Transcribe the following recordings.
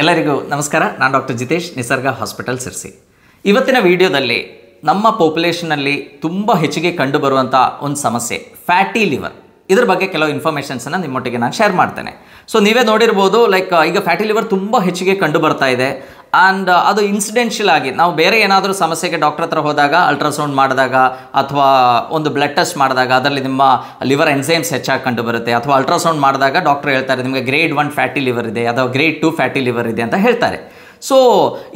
ಎಲ್ಲರಿಗೂ ನಮಸ್ಕಾರ. ನಾನು ಡಾಕ್ಟರ್ ಜಿತೇಶ್, ನಿಸರ್ಗ ಹಾಸ್ಪಿಟಲ್ ಸಿರ್ಸಿ. ಇವತ್ತಿನ ವಿಡಿಯೋದಲ್ಲಿ ನಮ್ಮ ಪಾಪ್ಯುಲೇಷನಲ್ಲಿ ತುಂಬ ಹೆಚ್ಚಿಗೆ ಕಂಡುಬರುವಂಥ ಒಂದು ಸಮಸ್ಯೆ ಫ್ಯಾಟಿ ಲಿವರ್ ಇದ್ರ ಬಗ್ಗೆ ಕೆಲವು ಇನ್ಫಾರ್ಮೇಷನ್ಸನ್ನು ನಿಮ್ಮೊಟ್ಟಿಗೆ ನಾನು ಶೇರ್ ಮಾಡ್ತೇನೆ. ಸೊ ನೀವೇ ನೋಡಿರ್ಬೋದು ಲೈಕ್ ಈಗ ಫ್ಯಾಟಿ ಲಿವರ್ ತುಂಬ ಹೆಚ್ಚಿಗೆ ಕಂಡು ಬರ್ತಾ ಇದೆ. ಆ್ಯಂಡ್ ಅದು ಇನ್ಸಿಡೆನ್ಷಿಯಲ್ ಆಗಿ ನಾವು ಬೇರೆ ಏನಾದರೂ ಸಮಸ್ಯೆಗೆ ಡಾಕ್ಟರ್ ಹತ್ರ ಹೋದಾಗ ಅಲ್ಟ್ರಾಸೌಂಡ್ ಮಾಡಿದಾಗ, ಅಥವಾ ಒಂದು ಬ್ಲಡ್ ಟೆಸ್ಟ್ ಮಾಡಿದಾಗ, ಅದರಲ್ಲಿ ನಿಮ್ಮ ಲಿವರ್ ಎನ್ಸೈಮ್ಸ್ ಹೆಚ್ಚಾಗಿ ಕಂಡು ಬರುತ್ತೆ. ಅಥವಾ ಅಲ್ಟ್ರಾಸೌಂಡ್ ಮಾಡಿದಾಗ ಡಾಕ್ಟರ್ ಹೇಳ್ತಾರೆ, ನಿಮಗೆ ಗ್ರೇಡ್ ಒನ್ ಫ್ಯಾಟಿ ಲಿವರ್ ಇದೆ, ಅಥವಾ ಗ್ರೇಡ್ ಟು ಫ್ಯಾಟಿ ಲಿವರ್ ಇದೆ ಅಂತ ಹೇಳ್ತಾರೆ. ಸೊ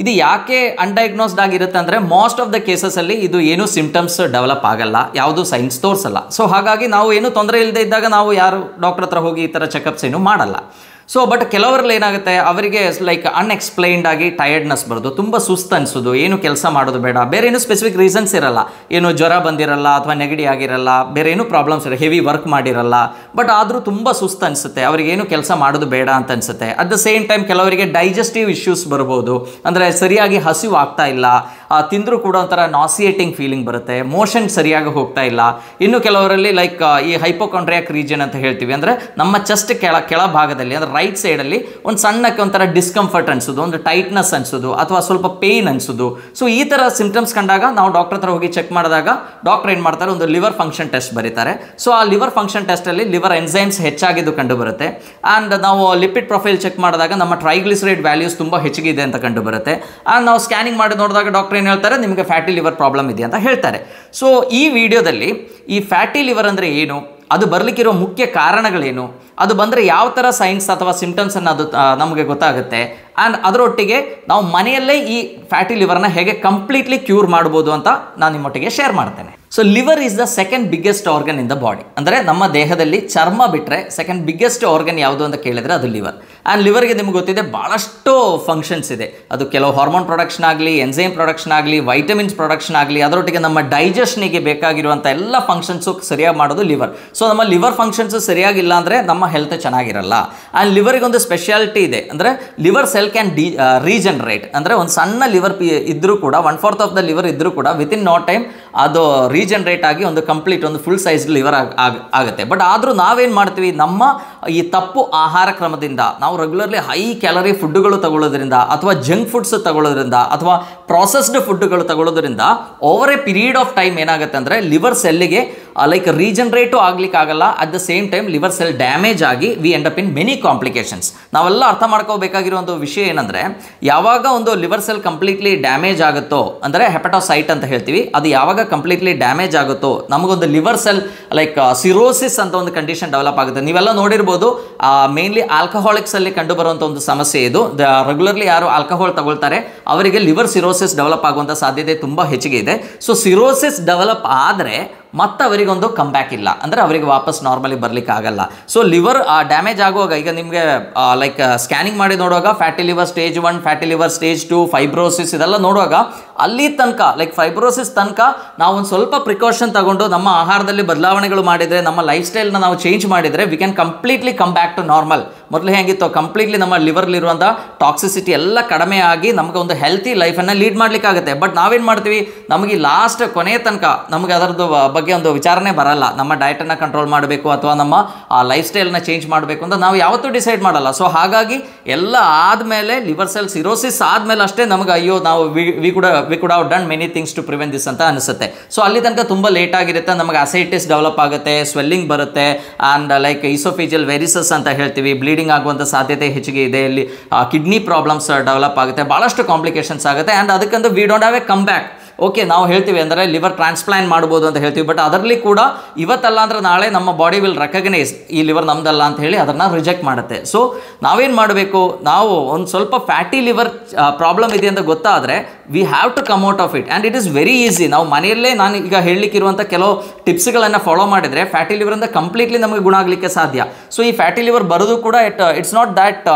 ಇದು ಯಾಕೆ ಅನ್ಡಯಾಗ್ನೋಸ್ಡ್ ಆಗಿರುತ್ತೆ ಅಂದರೆ ಮೋಸ್ಟ್ ಆಫ್ ದ ಕೇಸಸಲ್ಲಿ ಇದು ಏನು ಸಿಂಪ್ಟಮ್ಸ್ ಡೆವಲಪ್ ಆಗಲ್ಲ, ಯಾವುದು ಸೈನ್ಸ್ ತೋರಿಸಲ್ಲ. ಸೊ ಹಾಗಾಗಿ ನಾವು ಏನು ತೊಂದರೆ ಇಲ್ಲದೆ ಇದ್ದಾಗ ನಾವು ಯಾರು ಡಾಕ್ಟರ್ ಹತ್ರ ಹೋಗಿ ಈ ಥರ ಚೆಕಪ್ಸ್ ಏನು ಮಾಡಲ್ಲ. ಸೊ ಬಟ್ ಕೆಲವರಲ್ಲಿ ಏನಾಗುತ್ತೆ? ಅವರಿಗೆ ಲೈಕ್ ಅನ್ಎಕ್ಸ್ಪ್ಲೈನ್ಡ್ ಆಗಿ ಟಯರ್ಡ್ನೆಸ್ ಬರೋದು. ತುಂಬ ಸುಸ್ತು ಅನಿಸೋದು. ಏನು ಕೆಲಸ ಮಾಡೋದು ಬೇಡ. ಬೇರೆ ಏನು ಸ್ಪೆಸಿಫಿಕ್ ರೀಸನ್ಸ್ ಇರಲ್ಲ. ಏನು ಜ್ವರ ಬಂದಿರಲ್ಲ ಅಥವಾ ನೆಗಡಿ ಆಗಿರಲ್ಲ ಬೇರೆ ಏನು ಪ್ರಾಬ್ಲಮ್ಸ್ ಇರಲ್ಲ. ಹೆವಿ ವರ್ಕ್ ಮಾಡಿರಲ್ಲ. ಬಟ್ ಆದರೂ ತುಂಬ ಸುಸ್ತು ಅನಿಸುತ್ತೆ. ಅವರಿಗೆ ಏನು ಕೆಲಸ ಮಾಡೋದು ಬೇಡ ಅಂತ ಅನಿಸುತ್ತೆ. ಅಟ್ ದ ಸೇಮ್ ಟೈಮ್ ಕೆಲವರಿಗೆ ಡೈಜೆಸ್ಟಿವ್ ಇಶ್ಯೂಸ್ ಬರ್ಬೋದು. ಅಂದರೆ ಸರಿಯಾಗಿ ಹಸಿವು ಆಗ್ತಾ ಇಲ್ಲ. ತಿಂದರೂ ಕೂಡ ಒಂಥರ ನಾಸಿಯೇಟಿಂಗ್ ಫೀಲಿಂಗ್ ಬರುತ್ತೆ. ಮೋಷನ್ ಸರಿಯಾಗಿ ಹೋಗ್ತಾ ಇಲ್ಲ. ಇನ್ನು ಕೆಲವರಲ್ಲಿ ಲೈಕ್ ಈ ಹೈಪೋಕಾಂಡ್ರಿಯಾಕ್ ರೀಜನ್ ಅಂತ ಹೇಳ್ತೀವಿ. ಅಂದರೆ ನಮ್ಮ ಚೆಸ್ಟ್ ಕೆಳ ಕೆಳ ಭಾಗದಲ್ಲಿ, ಅಂದರೆ ರೈಟ್ ಸೈಡಲ್ಲಿ ಒಂದು ಸಣ್ಣಕ್ಕೆ ಒಂಥರ ಡಿಸ್ಕಂಫರ್ಟ್ ಅನಿಸೋದು, ಒಂದು ಟೈಟ್ನೆಸ್ ಅನಿಸೋದು, ಅಥವಾ ಸ್ವಲ್ಪ ಪೇಯ್ನ್ ಅನಿಸೋದು. ಸೊ ಈ ಥರ ಸಿಂಪ್ಟಮ್ಸ್ ಕಂಡಾಗ ನಾವು ಡಾಕ್ಟರ್ ಹತ್ರ ಹೋಗಿ ಚೆಕ್ ಮಾಡಿದಾಗ ಡಾಕ್ಟರ್ ಏನು ಮಾಡ್ತಾರೆ? ಒಂದು ಲಿವರ್ ಫಂಕ್ಷನ್ ಟೆಸ್ಟ್ ಬರೀತಾರೆ. ಸೊ ಆ ಲಿವರ್ ಫಂಕ್ಷನ್ ಟೆಸ್ಟಲ್ಲಿ ಲಿವರ್ ಎನ್ಸೈಮ್ಸ್ ಹೆಚ್ಚಾಗಿದ್ದು ಕಂಡು ಬರುತ್ತೆ ಆ್ಯಂಡ್ ನಾವು ಲಿಪಿಡ್ ಪ್ರೊಫೈಲ್ ಚೆಕ್ ಮಾಡಿದಾಗ ನಮ್ಮ ಟ್ರೈಗ್ಲಿಸರೈಡ್ ವ್ಯಾಲ್ಯೂಸ್ ತುಂಬ ಹೆಚ್ಚಿಗೆ ಇದೆ ಅಂತ ಕಂಡು ಬರುತ್ತೆ ಆ್ಯಂಡ್ ನಾವು ಸ್ಕ್ಯಾನಿಂಗ್ ಮಾಡಿ ನೋಡಿದಾಗ ಡಾಕ್ಟರ್ ಏನು ಹೇಳ್ತಾರೆ? ನಿಮಗೆ ಫ್ಯಾಟಿ ಲಿವರ್ ಪ್ರಾಬ್ಲಮ್ ಇದೆ ಅಂತ ಹೇಳ್ತಾರೆ. ಸೊ ಈ ವಿಡಿಯೋದಲ್ಲಿ ಈ ಫ್ಯಾಟಿ ಲಿವರ್ ಅಂದರೆ ಏನು? ಅದು ಬರಲಿಕ್ಕಿರೋ ಮುಖ್ಯ ಕಾರಣಗಳೇನು? ಅದು ಬಂದರೆ ಯಾವ ಥರ ಸೈನ್ಸ್ ಅಥವಾ ಅನ್ನು ಅದು ನಮಗೆ ಗೊತ್ತಾಗುತ್ತೆ. ಆ್ಯಂಡ್ ಅದರೊಟ್ಟಿಗೆ ನಾವು ಮನೆಯಲ್ಲೇ ಈ ಫ್ಯಾಟಿ ಲಿವರ್ನ ಹೇಗೆ ಕಂಪ್ಲೀಟ್ಲಿ ಕ್ಯೂರ್ ಮಾಡ್ಬೋದು ಅಂತ ನಾನು ನಿಮ್ಮೊಟ್ಟಿಗೆ ಶೇರ್ ಮಾಡ್ತೇನೆ. So liver is the second biggest organ in the body ಅಂದರೆ ನಮ್ಮ ದೇಹದಲ್ಲಿ ಚರ್ಮ ಬಿಟ್ಟರೆ ಸೆಕೆಂಡ್ ಬಿಗ್ಗೆಸ್ಟ್ ಆರ್ಗನ್ ಯಾವುದು ಅಂತ ಕೇಳಿದರೆ ಅದು ಲಿವರ್ ಆ್ಯಂಡ್ ಲಿವರ್ಗೆ ನಿಮ್ಗೆ ಗೊತ್ತಿದೆ ಭಾಳಷ್ಟು ಫಂಕ್ಷನ್ಸ್ ಇದೆ. ಅದು ಕೆಲವು ಹಾರ್ಮೋನ್ ಪ್ರೊಡಕ್ಷನ್ ಆಗಲಿ ಎನ್ಸೈಮ್ ಪ್ರೊಡಕ್ಷನ್ ಆಗಲಿ ವೈಟಮಿನ್ಸ್ ಪ್ರೊಡಕ್ಷನ್ ಆಗಲಿ, ಅದರೊಟ್ಟಿಗೆ ನಮ್ಮ ಡೈಜೆಷನಿಗೆ ಬೇಕಾಗಿರುವಂಥ ಎಲ್ಲ ಫಂಕ್ಷನ್ಸು ಸರಿಯಾಗಿ ಮಾಡೋದು ಲಿವರ್ ಸೊ ನಮ್ಮ ಲಿವರ್ ಫಂಕ್ಷನ್ಸು ಸರಿಯಾಗಿಲ್ಲ ಅಂದರೆ ನಮ್ಮ ಹೆಲ್ತ್ ಚೆನ್ನಾಗಿರಲ್ಲ. ಆ್ಯಂಡ್ ಲಿವರಿಗೆ ಒಂದು ಸ್ಪೆಷಾಲಿಟಿ ಇದೆ. ಅಂದರೆ liver cell can the regenerate ಅಂದರೆ ಒಂದು ಸಣ್ಣ ಲಿವರ್ ಪಿ ಇದ್ದರೂ ಕೂಡ one fourth of the liver ಇದ್ದರೂ ಕೂಡ ವಿತಿನ್ ನೋ ಟೈಮ್ ಅದು ರೀಜನ್ರೇಟ್ ಆಗಿ ಒಂದು ಕಂಪ್ಲೀಟ್ ಒಂದು ಫುಲ್ ಸೈಜ್ ಲಿವರ್ ಆಗುತ್ತೆ. ಬಟ್ ಆದರೂ ನಾವೇನು ಮಾಡ್ತೀವಿ? ನಮ್ಮ ಈ ತಪ್ಪು ಆಹಾರ ಕ್ರಮದಿಂದ, ನಾವು ರೆಗ್ಯುಲರ್ಲಿ ಹೈ ಕ್ಯಾಲರಿ ಫುಡ್ಡುಗಳು ತಗೊಳ್ಳೋದ್ರಿಂದ ಅಥವಾ ಜಂಕ್ ಫುಡ್ಸ್ ತಗೊಳ್ಳೋದ್ರಿಂದ ಅಥವಾ ಪ್ರಾಸೆಸ್ಡ್ ಫುಡ್ಗಳು ತಗೊಳ್ಳೋದ್ರಿಂದ over a period of time ಏನಾಗುತ್ತೆ ಅಂದರೆ ಲಿವರ್ ಸೆಲ್ಲಿಗೆ ಲೈಕ್ ರೀಜನ್ರೇಟು ಆಗಲಿಕ್ಕೆ ಆಗಲ್ಲ at the same time liver cell damage ಆಗಿ we end up in many complications ನಾವೆಲ್ಲ ಅರ್ಥ ಮಾಡ್ಕೋಬೇಕಾಗಿರೋ ಒಂದು ವಿಷಯ ಏನಂದರೆ, ಯಾವಾಗ ಒಂದು ಲಿವರ್ ಸೆಲ್ ಕಂಪ್ಲೀಟ್ಲಿ ಡ್ಯಾಮೇಜ್ ಆಗುತ್ತೋ, ಅಂದರೆ ಹೆಪಟೋಸೈಟ್ ಅಂತ ಹೇಳ್ತೀವಿ, ಅದು ಯಾವಾಗ ಕಂಪ್ಲೀಟ್ಲಿ ಡ್ಯಾಮೇಜ್ ಆಗುತ್ತೋ, ನಮಗೊಂದು ಲಿವರ್ ಸೆಲ್ ಲೈಕ್ ಸಿರೋಸಿಸ್ ಅಂತ ಒಂದು ಕಂಡೀಷನ್ ಡೆವಲಪ್ ಆಗುತ್ತೆ. ನೀವೆಲ್ಲ ನೋಡಿರ್ಬೋದು ಮೇನ್ಲಿ ಆಲ್ಕಹಾಲಿಕ್ಸಲ್ಲಿ ಕಂಡು ಬರುವಂಥ ಒಂದು ಸಮಸ್ಯೆ ಇದು. ದ ರೆಗ್ಯುಲರ್ಲಿ ಯಾರು ಆಲ್ಕಹಾಲ್ ತಗೊಳ್ತಾರೆ, ಅವರಿಗೆ ಲಿವರ್ ಸಿರೋಸಿಸ್ ಡೆವಲಪ್ ಆಗುವಂಥ ಸಾಧ್ಯತೆ ತುಂಬ ಹೆಚ್ಚಿಗೆ ಇದೆ. ಸೊ ಸಿರೋಸಿಸ್ ಡೆವಲಪ್ ಆದರೆ ಮತ್ತೆ ಅವರಿಗೊಂದು ಕಮ್ ಬ್ಯಾಕ್ ಇಲ್ಲ. ಅಂದರೆ ಅವರಿಗೆ ವಾಪಸ್ ನಾರ್ಮಲಿ ಬರಲಿಕ್ಕೆ ಆಗಲ್ಲ. ಸೊ ಲಿವರ್ ಡ್ಯಾಮೇಜ್ ಆಗುವಾಗ, ಈಗ ನಿಮಗೆ ಲೈಕ್ ಸ್ಕ್ಯಾನಿಂಗ್ ಮಾಡಿ ನೋಡುವಾಗ fatty liver stage one fatty liver stage two fibrosis ಇದೆಲ್ಲ ನೋಡುವಾಗ, ಅಲ್ಲಿ ತನಕ ಲೈಕ್ ಫೈಬ್ರೋಸಿಸ್ ತನಕ ನಾವು ಒಂದು ಸ್ವಲ್ಪ ಪ್ರಿಕಾಷನ್ ತಗೊಂಡು ನಮ್ಮ ಆಹಾರದಲ್ಲಿ ಬದಲಾವಣೆಗಳು ಮಾಡಿದರೆ, ನಮ್ಮ ಲೈಫ್ ಸ್ಟೈಲ್ನ ನಾವು ಚೇಂಜ್ ಮಾಡಿದರೆ we can completely come back to normal ಮೊದಲು ಹೇಗಿತ್ತು ಕಂಪ್ಲೀಟ್ಲಿ ನಮ್ಮ ಲಿವರ್ಲಿರುವಂಥ ಟಾಕ್ಸಿಸಿಟಿ ಎಲ್ಲ ಕಡಿಮೆ ಆಗಿ ನಮಗೆ ಒಂದು ಹೆಲ್ತಿ ಲೈಫನ್ನು ಲೀಡ್ ಮಾಡಲಿಕ್ಕಾಗುತ್ತೆ. ಬಟ್ ನಾವೇನು ಮಾಡ್ತೀವಿ? ನಮಗೆ ಲಾಸ್ಟ್ ಕೊನೆಯ ತನಕ ನಮಗೆ ಅದರದ್ದು ಒಂದು ವಿಚಾರಣೆ ಬರಲ್ಲ. ನಮ್ಮ ಡಯಟನ್ನು ಕಂಟ್ರೋಲ್ ಮಾಡಬೇಕು ಅಥವಾ ನಮ್ಮ ಲೈಫ್ ಸ್ಟೈಲ್ನ ಚೇಂಜ್ ಮಾಡಬೇಕು ಅಂತ ನಾವು ಯಾವತ್ತೂ ಡಿಸೈಡ್ ಮಾಡಲ್ಲ. ಸೊ ಹಾಗಾಗಿ ಎಲ್ಲ ಆದಮೇಲೆ ಲಿವರ್ ಸೆಲ್ ಸಿರೋಸಿಸ್ ಆದಮೇಲೆ ಅಷ್ಟೇ ನಮಗೆ ಅಯ್ಯೋ, ನಾವು ವಿ ಕೂಡ, we could have done many things to prevent this ಅಂತ ಅನಿಸುತ್ತೆ. ಸೊ ಅಲ್ಲಿ ತನಕ ತುಂಬ ಲೇಟ್ ಆಗಿರುತ್ತೆ. ನಮಗೆ ಅಸೈಟಿಸ್ ಡೆವಲಪ್ ಆಗುತ್ತೆ ಸ್ವೆಲ್ಲಿಂಗ್ ಬರುತ್ತೆ ಆ್ಯಂಡ್ ಲೈಕ್ ಇಸೋಫಿಜಿಯಲ್ ವೆರಿಸಸ್ ಅಂತ ಹೇಳ್ತೀವಿ. ಬ್ಲೀಡಿಂಗ್ ಆಗುವಂಥ ಸಾಧ್ಯತೆ ಹೆಚ್ಚಿಗೆ ಇದೆ. ಇಲ್ಲಿ ಕಿಡ್ನಿ ಪ್ರಾಬ್ಲಮ್ಸ್ ಡೆವಲಪ್ ಆಗುತ್ತೆ. ಭಾಳಷ್ಟು ಕಾಂಪ್ಲಿಕೇಶನ್ಸ್ ಆಗುತ್ತೆ. And ಅದಕ್ಕಂದು we don't have a come back okay, ನಾವು ಹೇಳ್ತೀವಿ ಅಂದರೆ ಲಿವರ್ ಟ್ರಾನ್ಸ್ಪ್ಲಾಂಟ್ ಮಾಡ್ಬೋದು ಅಂತ ಹೇಳ್ತೀವಿ. ಬಟ್ ಅದರಲ್ಲಿ ಕೂಡ ಇವತ್ತಲ್ಲ ಅಂದ್ರೆ ನಾಳೆ ನಮ್ಮ ಬಾಡಿ ವಿಲ್ ರೆಕಗ್ನೈಸ್ ಈ ಲಿವರ್ ನಮ್ದಲ್ಲ ಅಂತ ಹೇಳಿ ಅದನ್ನು ರಿಜೆಕ್ಟ್ ಮಾಡುತ್ತೆ. ಸೊ ನಾವೇನು ಮಾಡಬೇಕು? ನಾವು ಒಂದು ಸ್ವಲ್ಪ ಫ್ಯಾಟಿ ಲಿವರ್ ಪ್ರಾಬ್ಲಮ್ ಇದೆ ಅಂತ ಗೊತ್ತಾದರೆ we have to come out of it and it is very easy ನಾವು ಮನೆಯಲ್ಲೇ ನಾನು ಈಗ ಹೇಳಲಿಕ್ಕಿರುವಂಥ ಕೆಲವು ಟಿಪ್ಸ್ಗಳನ್ನು ಫಾಲೋ ಮಾಡಿದರೆ ಫ್ಯಾಟಿ ಲಿವರಿಂದ ಕಂಪ್ಲೀಟ್ಲಿ ನಮಗೆ ಗುಣ ಆಗಲಿಕ್ಕೆ ಸಾಧ್ಯ. ಸೊ ಈ ಫ್ಯಾಟಿ ಲಿವರ್ ಬರೋದು ಕೂಡ ಇಟ್ ಇಟ್ಸ್ ನಾಟ್ ದ್ಯಾಟ್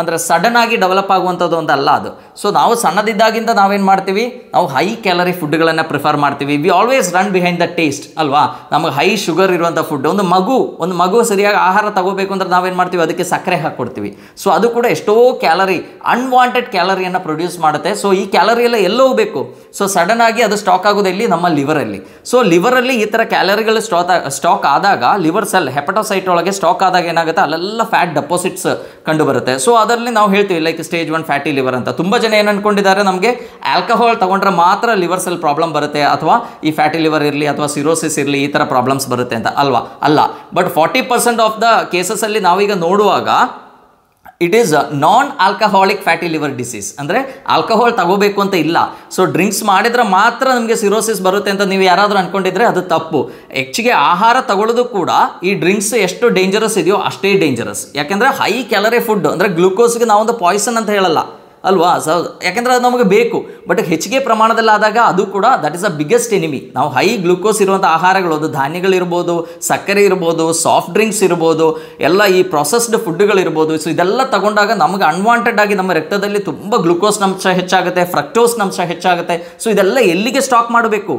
ಅಂದರೆ ಸಡನ್ ಆಗಿ ಡೆವಲಪ್ ಆಗುವಂಥದ್ದು ಒಂದಲ್ಲ ಅದು. ಸೊ ನಾವು ಸಣ್ಣದಿದ್ದಾಗಿಂದ ನಾವೇನು ಮಾಡ್ತೀವಿ? ನಾವು ಹೈ ಕ್ಯಾಲರಿ ಕ್ಯಾಲರಿ ಫುಡ್ಗಳನ್ನು ಪ್ರಿಫರ್ ಮಾಡ್ತೀವಿ. We always run behind the taste ಅಲ್ವಾ? ನಮಗೆ ಹೈ ಶುಗರ್ ಇರುವಂಥ ಫುಡ್ ಒಂದು ಮಗು ಒಂದು ಮಗು ಸರಿಯಾಗಿ ಆಹಾರ ತಗೋಬೇಕು ಅಂದ್ರೆ ನಾವೇನು ಮಾಡ್ತೀವಿ? ಅದಕ್ಕೆ ಸಕ್ಕರೆ ಹಾಕ್ಕೊಡ್ತೀವಿ ಸೊ ಅದು ಕೂಡ ಎಷ್ಟೋ ಕ್ಯಾಲರಿ ಅನ್ವಾಂಟೆಡ್ ಕ್ಯಾಲರಿಯನ್ನು ಪ್ರೊಡ್ಯೂಸ್ ಮಾಡುತ್ತೆ. ಸೊ ಈ ಕ್ಯಾಲರಿ ಎಲ್ಲ ಎಲ್ಲೋ ಬೇಕು. ಸೊ ಸಡನ್ ಆಗಿ ಅದು ಸ್ಟಾಕ್ ಆಗೋದು ಇಲ್ಲಿ ನಮ್ಮ ಲಿವರಲ್ಲಿ ಸೊ ಲಿವರಲ್ಲಿ ಈ ಥರ ಕ್ಯಾಲರಿಗಳು ಸ್ಟಾಕ್ ಸ್ಟಾಕ್ ಆದಾಗ ಲಿವರ್ ಸೆಲ್ ಹೆಪಟೋಸೈಟ್ ಒಳಗೆ ಸ್ಟಾಕ್ ಆದಾಗ ಏನಾಗುತ್ತೆ? ಅಲ್ಲೆಲ್ಲ ಫ್ಯಾಟ್ ಡೆಪಾಸಿಟ್ಸ್ ಕಂಡು ಬರುತ್ತೆ. ಸೊ ಅದರಲ್ಲಿ ನಾವು ಹೇಳ್ತೀವಿ like stage one fatty liver ಅಂತ. ತುಂಬ ಜನ ಏನು ಅನ್ಕೊಂಡಿದ್ದಾರೆ ನಮಗೆ? ಆಲ್ಕೋಹಾಲ್ ತಗೊಂಡ್ರೆ ಮಾತ್ರ ಲಿವರ್ ಸೆಲ್ ಪ್ರಾಬ್ಲಮ್ ಬರುತ್ತೆ ಅಥವಾ ಈ ಫ್ಯಾಟಿ ಲಿವರ್ ಇರಲಿ ಅಥವಾ ಸಿರೋಸಿಸ್ ಇರಲಿ ಈ ಥರ ಪ್ರಾಬ್ಲಮ್ಸ್ ಬರುತ್ತೆ ಅಂತ. ಅಲ್ವಾ? ಅಲ್ಲ. But forty percent of the ಕೇಸಸಲ್ಲಿ ನಾವೀಗ ನೋಡುವಾಗ it is non alcoholic fatty liver disease ಅಂದರೆ ಆಲ್ಕಹಾಲ್ ತಗೋಬೇಕು ಅಂತ ಇಲ್ಲ. ಸೊ ಡ್ರಿಂಕ್ಸ್ ಮಾಡಿದ್ರೆ ಮಾತ್ರ ನಮಗೆ ಸಿರೋಸಿಸ್ ಬರುತ್ತೆ ಅಂತ ನೀವು ಯಾರಾದರೂ ಅಂದ್ಕೊಂಡಿದ್ರೆ ಅದು ತಪ್ಪು. ಹೆಚ್ಚಿಗೆ ಆಹಾರ ತಗೊಳ್ಳೋದು ಕೂಡ ಈ ಡ್ರಿಂಕ್ಸ್ ಎಷ್ಟು ಡೇಂಜರಸ್ ಇದೆಯೋ ಅಷ್ಟೇ ಡೇಂಜರಸ್ ಯಾಕೆಂದರೆ ಹೈ ಕ್ಯಾಲರಿ ಫುಡ್ ಅಂದರೆ ಗ್ಲೂಕೋಸ್ಗೆ ನಾವೊಂದು ಪಾಯ್ಸನ್ ಅಂತ ಹೇಳಲ್ಲ. ಅಲ್ವಾ? ಸೊ ಯಾಕೆಂದರೆ ಅದು ನಮಗೆ ಬೇಕು. ಬಟ್ ಹೆಚ್ಚಿಗೆ ಪ್ರಮಾಣದಲ್ಲಿ ಆದಾಗ ಅದು ಕೂಡ that is a biggest enemy ನಾವು ಹೈ ಗ್ಲುಕೋಸ್ ಇರುವಂಥ ಆಹಾರಗಳು, ಅದು ಧಾನ್ಯಗಳಿರ್ಬೋದು ಸಕ್ಕರೆ ಇರ್ಬೋದು ಸಾಫ್ಟ್ ಡ್ರಿಂಕ್ಸ್ ಇರ್ಬೋದು, ಎಲ್ಲ ಈ ಪ್ರೊಸೆಸ್ಡ್ ಫುಡ್ಗಳಿರ್ಬೋದು ಸೊ ಇದೆಲ್ಲ ತಗೊಂಡಾಗ ನಮಗೆ ಅನ್ವಾಂಟೆಡ್ ಆಗಿ ನಮ್ಮ ರಕ್ತದಲ್ಲಿ ತುಂಬ ಗ್ಲುಕೋಸ್ ಅಂಶ ಹೆಚ್ಚಾಗುತ್ತೆ ಫ್ರಕ್ಟೋಸ್ ಅಂಶ ಹೆಚ್ಚಾಗುತ್ತೆ. ಸೊ ಇದೆಲ್ಲ ಎಲ್ಲಿಗೆ ಸ್ಟಾಕ್ ಮಾಡಬೇಕು?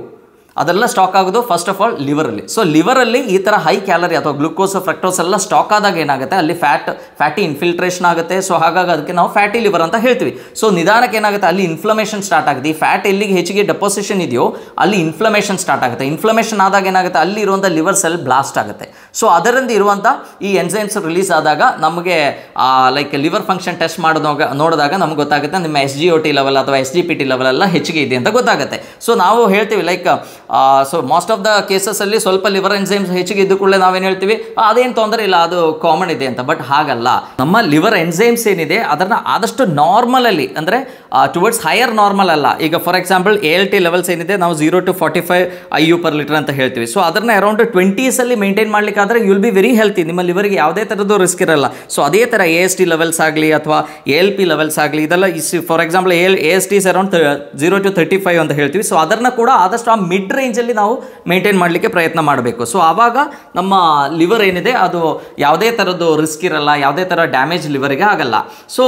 ಅದೆಲ್ಲ ಸ್ಟಾಕ್ ಆಗೋದು ಫಸ್ಟ್ ಆಫ್ ಆಲ್ ಲಿವರಲ್ಲಿ ಸೊ ಲಿವರಲ್ಲಿ ಈ ಥರ ಹೈ ಕ್ಯಾಲರಿ ಅಥವಾ ಗ್ಲೂಕೋಸ್ ಫ್ರಕ್ಟೋಸ್ ಎಲ್ಲ ಸ್ಟಾಕ್ ಆದಾಗ ಏನಾಗುತ್ತೆ? ಅಲ್ಲಿ ಫ್ಯಾಟ್ ಫ್ಯಾಟಿ ಇನ್ಫಿಲ್ಟ್ರೇಷನ್ ಆಗುತ್ತೆ. ಸೊ ಹಾಗಾಗಿ ಅದಕ್ಕೆ ನಾವು ಫ್ಯಾಟಿ ಲಿವರ್ ಅಂತ ಹೇಳ್ತೀವಿ. ಸೊ ನಿಧಾನಕ್ಕೆ ಏನಾಗುತ್ತೆ? ಅಲ್ಲಿ ಇನ್ಫ್ಲಮೇಷನ್ ಸ್ಟಾರ್ಟ್ ಆಗುತ್ತೆ. ಈ ಫ್ಯಾಟ್ ಎಲ್ಲಿಗೆ ಹೆಚ್ಚಿಗೆ ಡೆಪೋಸಿಷನ್ ಇದೆಯೋ, ಅಲ್ಲಿ ಇನ್ಫ್ಲಮೇಷನ್ ಸ್ಟಾರ್ಟ್ ಆಗುತ್ತೆ. ಇನ್ಫ್ಲಮೇಷನ್ ಆದಾಗ ಏನಾಗುತ್ತೆ? ಅಲ್ಲಿ ಇರುವಂಥ ಲಿವರ್ ಸೆಲ್ ಬ್ಲಾಸ್ಟ್ ಆಗುತ್ತೆ. ಸೊ ಅದರಿಂದ ಇರುವಂಥ ಈ ಎನ್ಸೈಮ್ಸ್ ರಿಲೀಸ್ ಆದಾಗ ನಮಗೆ ಲೈಕ್ ಲಿವರ್ ಫಂಕ್ಷನ್ ಟೆಸ್ಟ್ ಮಾಡಿದಾಗ ನೋಡಿದಾಗ ನಮ್ಗೆ ಗೊತ್ತಾಗುತ್ತೆ. ನಿಮ್ಮ S G O T level ಅಥವಾ S G P T level ಎಲ್ಲ ಹೆಚ್ಚಿಗೆ ಇದೆ ಅಂತ ಗೊತ್ತಾಗುತ್ತೆ. ಸೊ ನಾವು ಹೇಳ್ತೀವಿ like so most of the ಕೇಸಸಲ್ಲಿ ಸ್ವಲ್ಪ ಲಿವರ್ ಎನ್ಸೈಮ್ಸ್ ಹೆಚ್ಚಿಗೆ ಇದ್ದು ಕೂಡಲೇ ನಾವೇನು ಹೇಳ್ತೀವಿ? "ಆ, ಅದೇನು ತೊಂದರೆ ಇಲ್ಲ ಅದು ಕಾಮನ್ ಇದೆ ಅಂತ ಬಟ್ ಹಾಗಲ್ಲ. ನಮ್ಮ ಲಿವರ್ ಎನ್ಸೈಮ್ಸ್ ಏನಿದೆ ಅದನ್ನು ಆದಷ್ಟು ನಾರ್ಮಲಲ್ಲಿ ಅಂದರೆ ಟುವರ್ಡ್ಸ್ ಹೈಯರ್ ನಾರ್ಮಲ್ ಅಲ್ಲ. ಈಗ for example A L T levels ಏನಿದೆ ನಾವು zero to forty five I U per litre ಅಂತ ಹೇಳ್ತೀವಿ. ಸೊ ಅದನ್ನ ಅರೌಂಡ್ ಟ್ವೆಂಟೀಸಲ್ಲಿ ಮೇಂಟೈನ್ ಮಾಡಲಿಕ್ಕಾದ್ರೆ ಯುಲ್ ಬಿ ವೆರಿ ಹೆಲ್ತಿ ನಿಮ್ಮ ಲಿವರ್ಗೆ ಯಾವುದೇ ಥರದ್ದು ರಿಸ್ಕ್ ಇರಲ್ಲ. ಸೊ ಅದೇ ಥರ ಎ ಎಸ್ ಟಿ ಲೆವೆಲ್ಸ್ ಆಗಲಿ ಅಥವಾ ಎ ಎಲ್ ಪಿ ಲೆವೆಲ್ಸ್ ಆಗಲಿ ಇದೆಲ್ಲ for example L A S T's around zero to thirty five ಅಂತ ಹೇಳ್ತೀವಿ. ಸೊ ಅದನ್ನು ಕೂಡ ಆದಷ್ಟು ಆ ಮಿಡ್ ರೇಂಜಲ್ಲಿ ನಾವು ಮೇಂಟೈನ್ ಮಾಡಲಿಕ್ಕೆ ಪ್ರಯತ್ನ ಮಾಡಬೇಕು. ಸೊ ಆವಾಗ ನಮ್ಮ ಲಿವರ್ ಏನಿದೆ, ಅದು ಯಾವುದೇ ಥರದ್ದು ರಿಸ್ಕ್ ಇರಲ್ಲ, ಯಾವುದೇ ಥರ ಡ್ಯಾಮೇಜ್ ಲಿವರಿಗೆ ಆಗಲ್ಲ. ಸೊ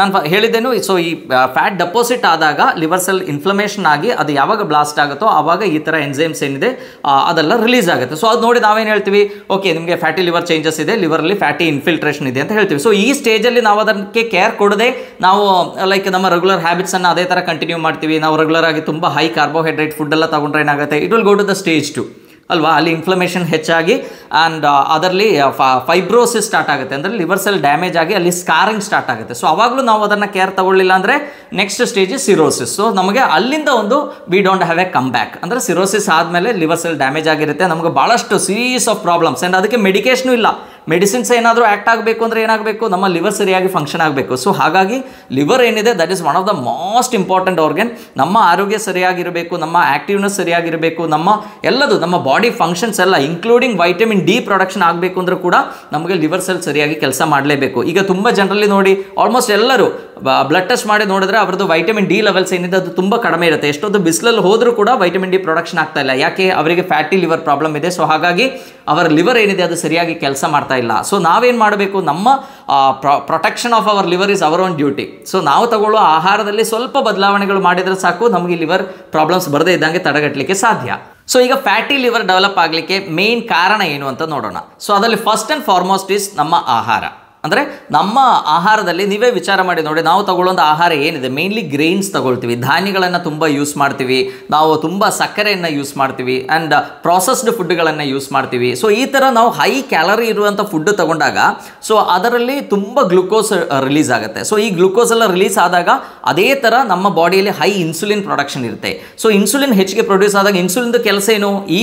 ನಾನು ಹೇಳಿದ್ದೇನು ಸೊ ಈ ಫ್ಯಾಟ್ ಡೆಪಾಸಿಟ್ ಆದಾಗ ಲಿವರ್ ಸೆಲ್ ಇನ್ಫ್ಲಮೇಷನ್ ಆಗಿ ಅದು ಯಾವಾಗ ಬ್ಲಾಸ್ಟ್ ಆಗುತ್ತೋ ಆವಾಗ ಈ ಥರ ಎನ್ಸೈಮ್ಸ್ ಏನಿದೆ ಅದೆಲ್ಲ ರಿಲೀಸ್ ಆಗುತ್ತೆ. ಸೊ ಅದು ನೋಡಿ ನಾವೇನು ಹೇಳ್ತೀವಿ? ಓಕೆ ನಿಮಗೆ ಫ್ಯಾಟಿ ಲಿವರ್ ಚೇಂಜಸ್ ಇದೆ ಲಿವರಲ್ಲಿ ಫ್ಯಾಟಿ ಇನ್ಫಿಲ್ಟ್ರೇಷನ್ ಇದೆ ಅಂತ ಹೇಳ್ತೀವಿ. ಸೊ ಈ ಸ್ಟೇಜಲ್ಲಿ ನಾವು ಅದಕ್ಕೆ ಕೇರ್ ಕೊಡದೆ ನಾವು ಲೈಕ್ ನಮ್ಮ ರೆಗ್ಯುಲರ್ ಹ್ಯಾಬಿಟ್ಸನ್ನು ಅದೇ ಥರ ಕಂಟಿನ್ಯೂ ಮಾಡ್ತೀವಿ. ನಾವು ರೆಗ್ಯುಲರ್ ಆಗಿ ತುಂಬ ಹೈ ಕಾರ್ಬೋಹೈಡ್ರೇಟ್ ಫುಡ್ ಎಲ್ಲ ತಗೊಂಡ್ರೆ ಏನಾಗುತ್ತೆ? It will go to the stage two ಅಲ್ವಾ? ಅಲ್ಲಿ ಇನ್ಫ್ಲಮೇಷನ್ ಹೆಚ್ಚಾಗಿ ಆ್ಯಂಡ್ ಅದರಲ್ಲಿ ಫೈಬ್ರೋಸಿಸ್ ಸ್ಟಾರ್ಟ್ ಆಗುತ್ತೆ. ಅಂದರೆ ಲಿವರ್ ಸೆಲ್ ಡ್ಯಾಮೇಜ್ ಆಗಿ ಅಲ್ಲಿ ಸ್ಕಾರಿಂಗ್ ಸ್ಟಾರ್ಟ್ ಆಗುತ್ತೆ. ಸೊ ಅವಾಗಲೂ ನಾವು ಅದನ್ನು ಕೇರ್ ತಗೊಳ್ಳಿಲ್ಲ ಅಂದರೆ ನೆಕ್ಸ್ಟ್ ಸ್ಟೇಜ್ ಸಿರೋಸಿಸ್ ಸೊ ನಮಗೆ ಅಲ್ಲಿಂದ ಒಂದು we don't have a come back ಅಂದರೆ ಸಿರೋಸಿಸ್ ಆದಮೇಲೆ ಲಿವರ್ ಸೆಲ್ ಡ್ಯಾಮೇಜ್ ಆಗಿರುತ್ತೆ. ನಮಗೆ ಭಾಳಷ್ಟು ಸೀರೀಸ್ ಆಫ್ ಪ್ರಾಬ್ಲಮ್ಸ್ ಆ್ಯಂಡ್ ಅದಕ್ಕೆ ಮೆಡಿಕೇಷನು ಇಲ್ಲ. ಮೆಡಿಸಿನ್ಸ್ ಏನಾದರೂ ಆ್ಯಕ್ಟ್ ಆಗಬೇಕು ಅಂದರೆ ಏನಾಗಬೇಕು? ನಮ್ಮ ಲಿವರ್ ಸರಿಯಾಗಿ ಫಂಕ್ಷನ್ ಆಗಬೇಕು. ಸೊ ಹಾಗಾಗಿ ಲಿವರ್ ಏನಿದೆ that is one of the most important organ ನಮ್ಮ ಆರೋಗ್ಯ ಸರಿಯಾಗಿರಬೇಕು, ನಮ್ಮ ಆ್ಯಕ್ಟಿವ್ನೆಸ್ ಸರಿಯಾಗಿರಬೇಕು, ನಮ್ಮ ಎಲ್ಲದು, ನಮ್ಮ ಬಾಡಿ ಫಂಕ್ಷನ್ಸ್ ಎಲ್ಲ ಇನ್ಕ್ಲೂಡಿಂಗ್ ವೈಟಮಿನ್ ಡಿ ಪ್ರೊಡಕ್ಷನ್ ಆಗಬೇಕು ಅಂದರೂ ಕೂಡ ನಮಗೆ ಲಿವರ್ ಸೆಲ್ ಸರಿಯಾಗಿ ಕೆಲಸ ಮಾಡಲೇಬೇಕು. ಈಗ ತುಂಬ ಜನರಲ್ಲಿ ನೋಡಿ ಆಲ್ಮೋಸ್ಟ್ ಎಲ್ಲರೂ ಬ್ಲಡ್ ಟೆಸ್ಟ್ ಮಾಡಿ ನೋಡಿದ್ರೆ ಅವ್ರದ್ದು ವೈಟಮಿನ್ ಡಿ ಲೆವೆಲ್ಸ್ ಏನಿದೆ, ಅದು ತುಂಬ ಕಡಿಮೆ ಇರುತ್ತೆ. ಎಷ್ಟೊಂದು ಬಿಸಿಲಲ್ಲಿ ಹೋದರೂ ಕೂಡ ವೈಟಮಿನ್ ಡಿ ಪ್ರೊಡಕ್ಷನ್ ಆಗ್ತಾ ಇಲ್ಲ. ಯಾಕೆ? ಅವರಿಗೆ ಫ್ಯಾಟಿ ಲಿವರ್ ಪ್ರಾಬ್ಲಮ್ ಇದೆ. ಸೊ ಹಾಗಾಗಿ ಅವರ ಲಿವರ್ ಏನಿದೆ, ಅದು ಸರಿಯಾಗಿ ಕೆಲಸ ಮಾಡ್ತಾ ಇಲ್ಲ. ಸೊ ನಾವೇನು ಮಾಡಬೇಕು? ನಮ್ಮ protection of our liver is our own duty so ನಾವು ತಗೊಳ್ಳೋ ಆಹಾರದಲ್ಲಿ ಸ್ವಲ್ಪ ಬದಲಾವಣೆಗಳು ಮಾಡಿದರೆ ಸಾಕು, ನಮಗೆ ಲಿವರ್ ಪ್ರಾಬ್ಲಮ್ಸ್ ಬರದೇ ಇದ್ದಂಗೆ ತಡೆಗಟ್ಟಲಿಕ್ಕೆ ಸಾಧ್ಯ. ಸೊ ಈಗ ಫ್ಯಾಟಿ ಲಿವರ್ ಡೆವಲಪ್ ಆಗಲಿಕ್ಕೆ ಮೇನ್ ಕಾರಣ ಏನು ಅಂತ ನೋಡೋಣ. ಸೊ ಅದರಲ್ಲಿ ಫಸ್ಟ್ ಆ್ಯಂಡ್ ಫಾರ್ಮೋಸ್ಟ್ ಇಸ್ ನಮ್ಮ ಆಹಾರ. ಅಂದರೆ ನಮ್ಮ ಆಹಾರದಲ್ಲಿ ನೀವೇ ವಿಚಾರ ಮಾಡಿ ನೋಡಿ, ನಾವು ತಗೊಳ್ಳೋಂಥ ಆಹಾರ ಏನಿದೆ? ಮೇನ್ಲಿ ಗ್ರೇನ್ಸ್ ತಗೊಳ್ತೀವಿ. ಧಾನ್ಯಗಳನ್ನು ತುಂಬ ಯೂಸ್ ಮಾಡ್ತೀವಿ. ನಾವು ತುಂಬ ಸಕ್ಕರೆಯನ್ನು ಯೂಸ್ ಮಾಡ್ತೀವಿ ಆ್ಯಂಡ್ ಪ್ರಾಸೆಸ್ಡ್ ಫುಡ್ಗಳನ್ನು ಯೂಸ್ ಮಾಡ್ತೀವಿ. ಸೊ ಈ ಥರ ನಾವು ಹೈ ಕ್ಯಾಲರಿ ಇರುವಂಥ ಫುಡ್ ತಗೊಂಡಾಗ ಸೊ ಅದರಲ್ಲಿ ತುಂಬ ಗ್ಲುಕೋಸ್ ರಿಲೀಸ್ ಆಗುತ್ತೆ. ಸೊ ಈ ಗ್ಲುಕೋಸ್ ಎಲ್ಲ ರಿಲೀಸ್ ಆದಾಗ ಅದೇ ಥರ ನಮ್ಮ ಬಾಡಿಯಲ್ಲಿ ಹೈ ಇನ್ಸುಲಿನ್ ಪ್ರೊಡಕ್ಷನ್ ಇರುತ್ತೆ. ಸೊ ಇನ್ಸುಲಿನ್ ಹೆಚ್ಚಿಗೆ ಪ್ರೊಡ್ಯೂಸ್ ಆದಾಗ ಇನ್ಸುಲಿನ್ದು ಕೆಲಸ ಏನು? ಈ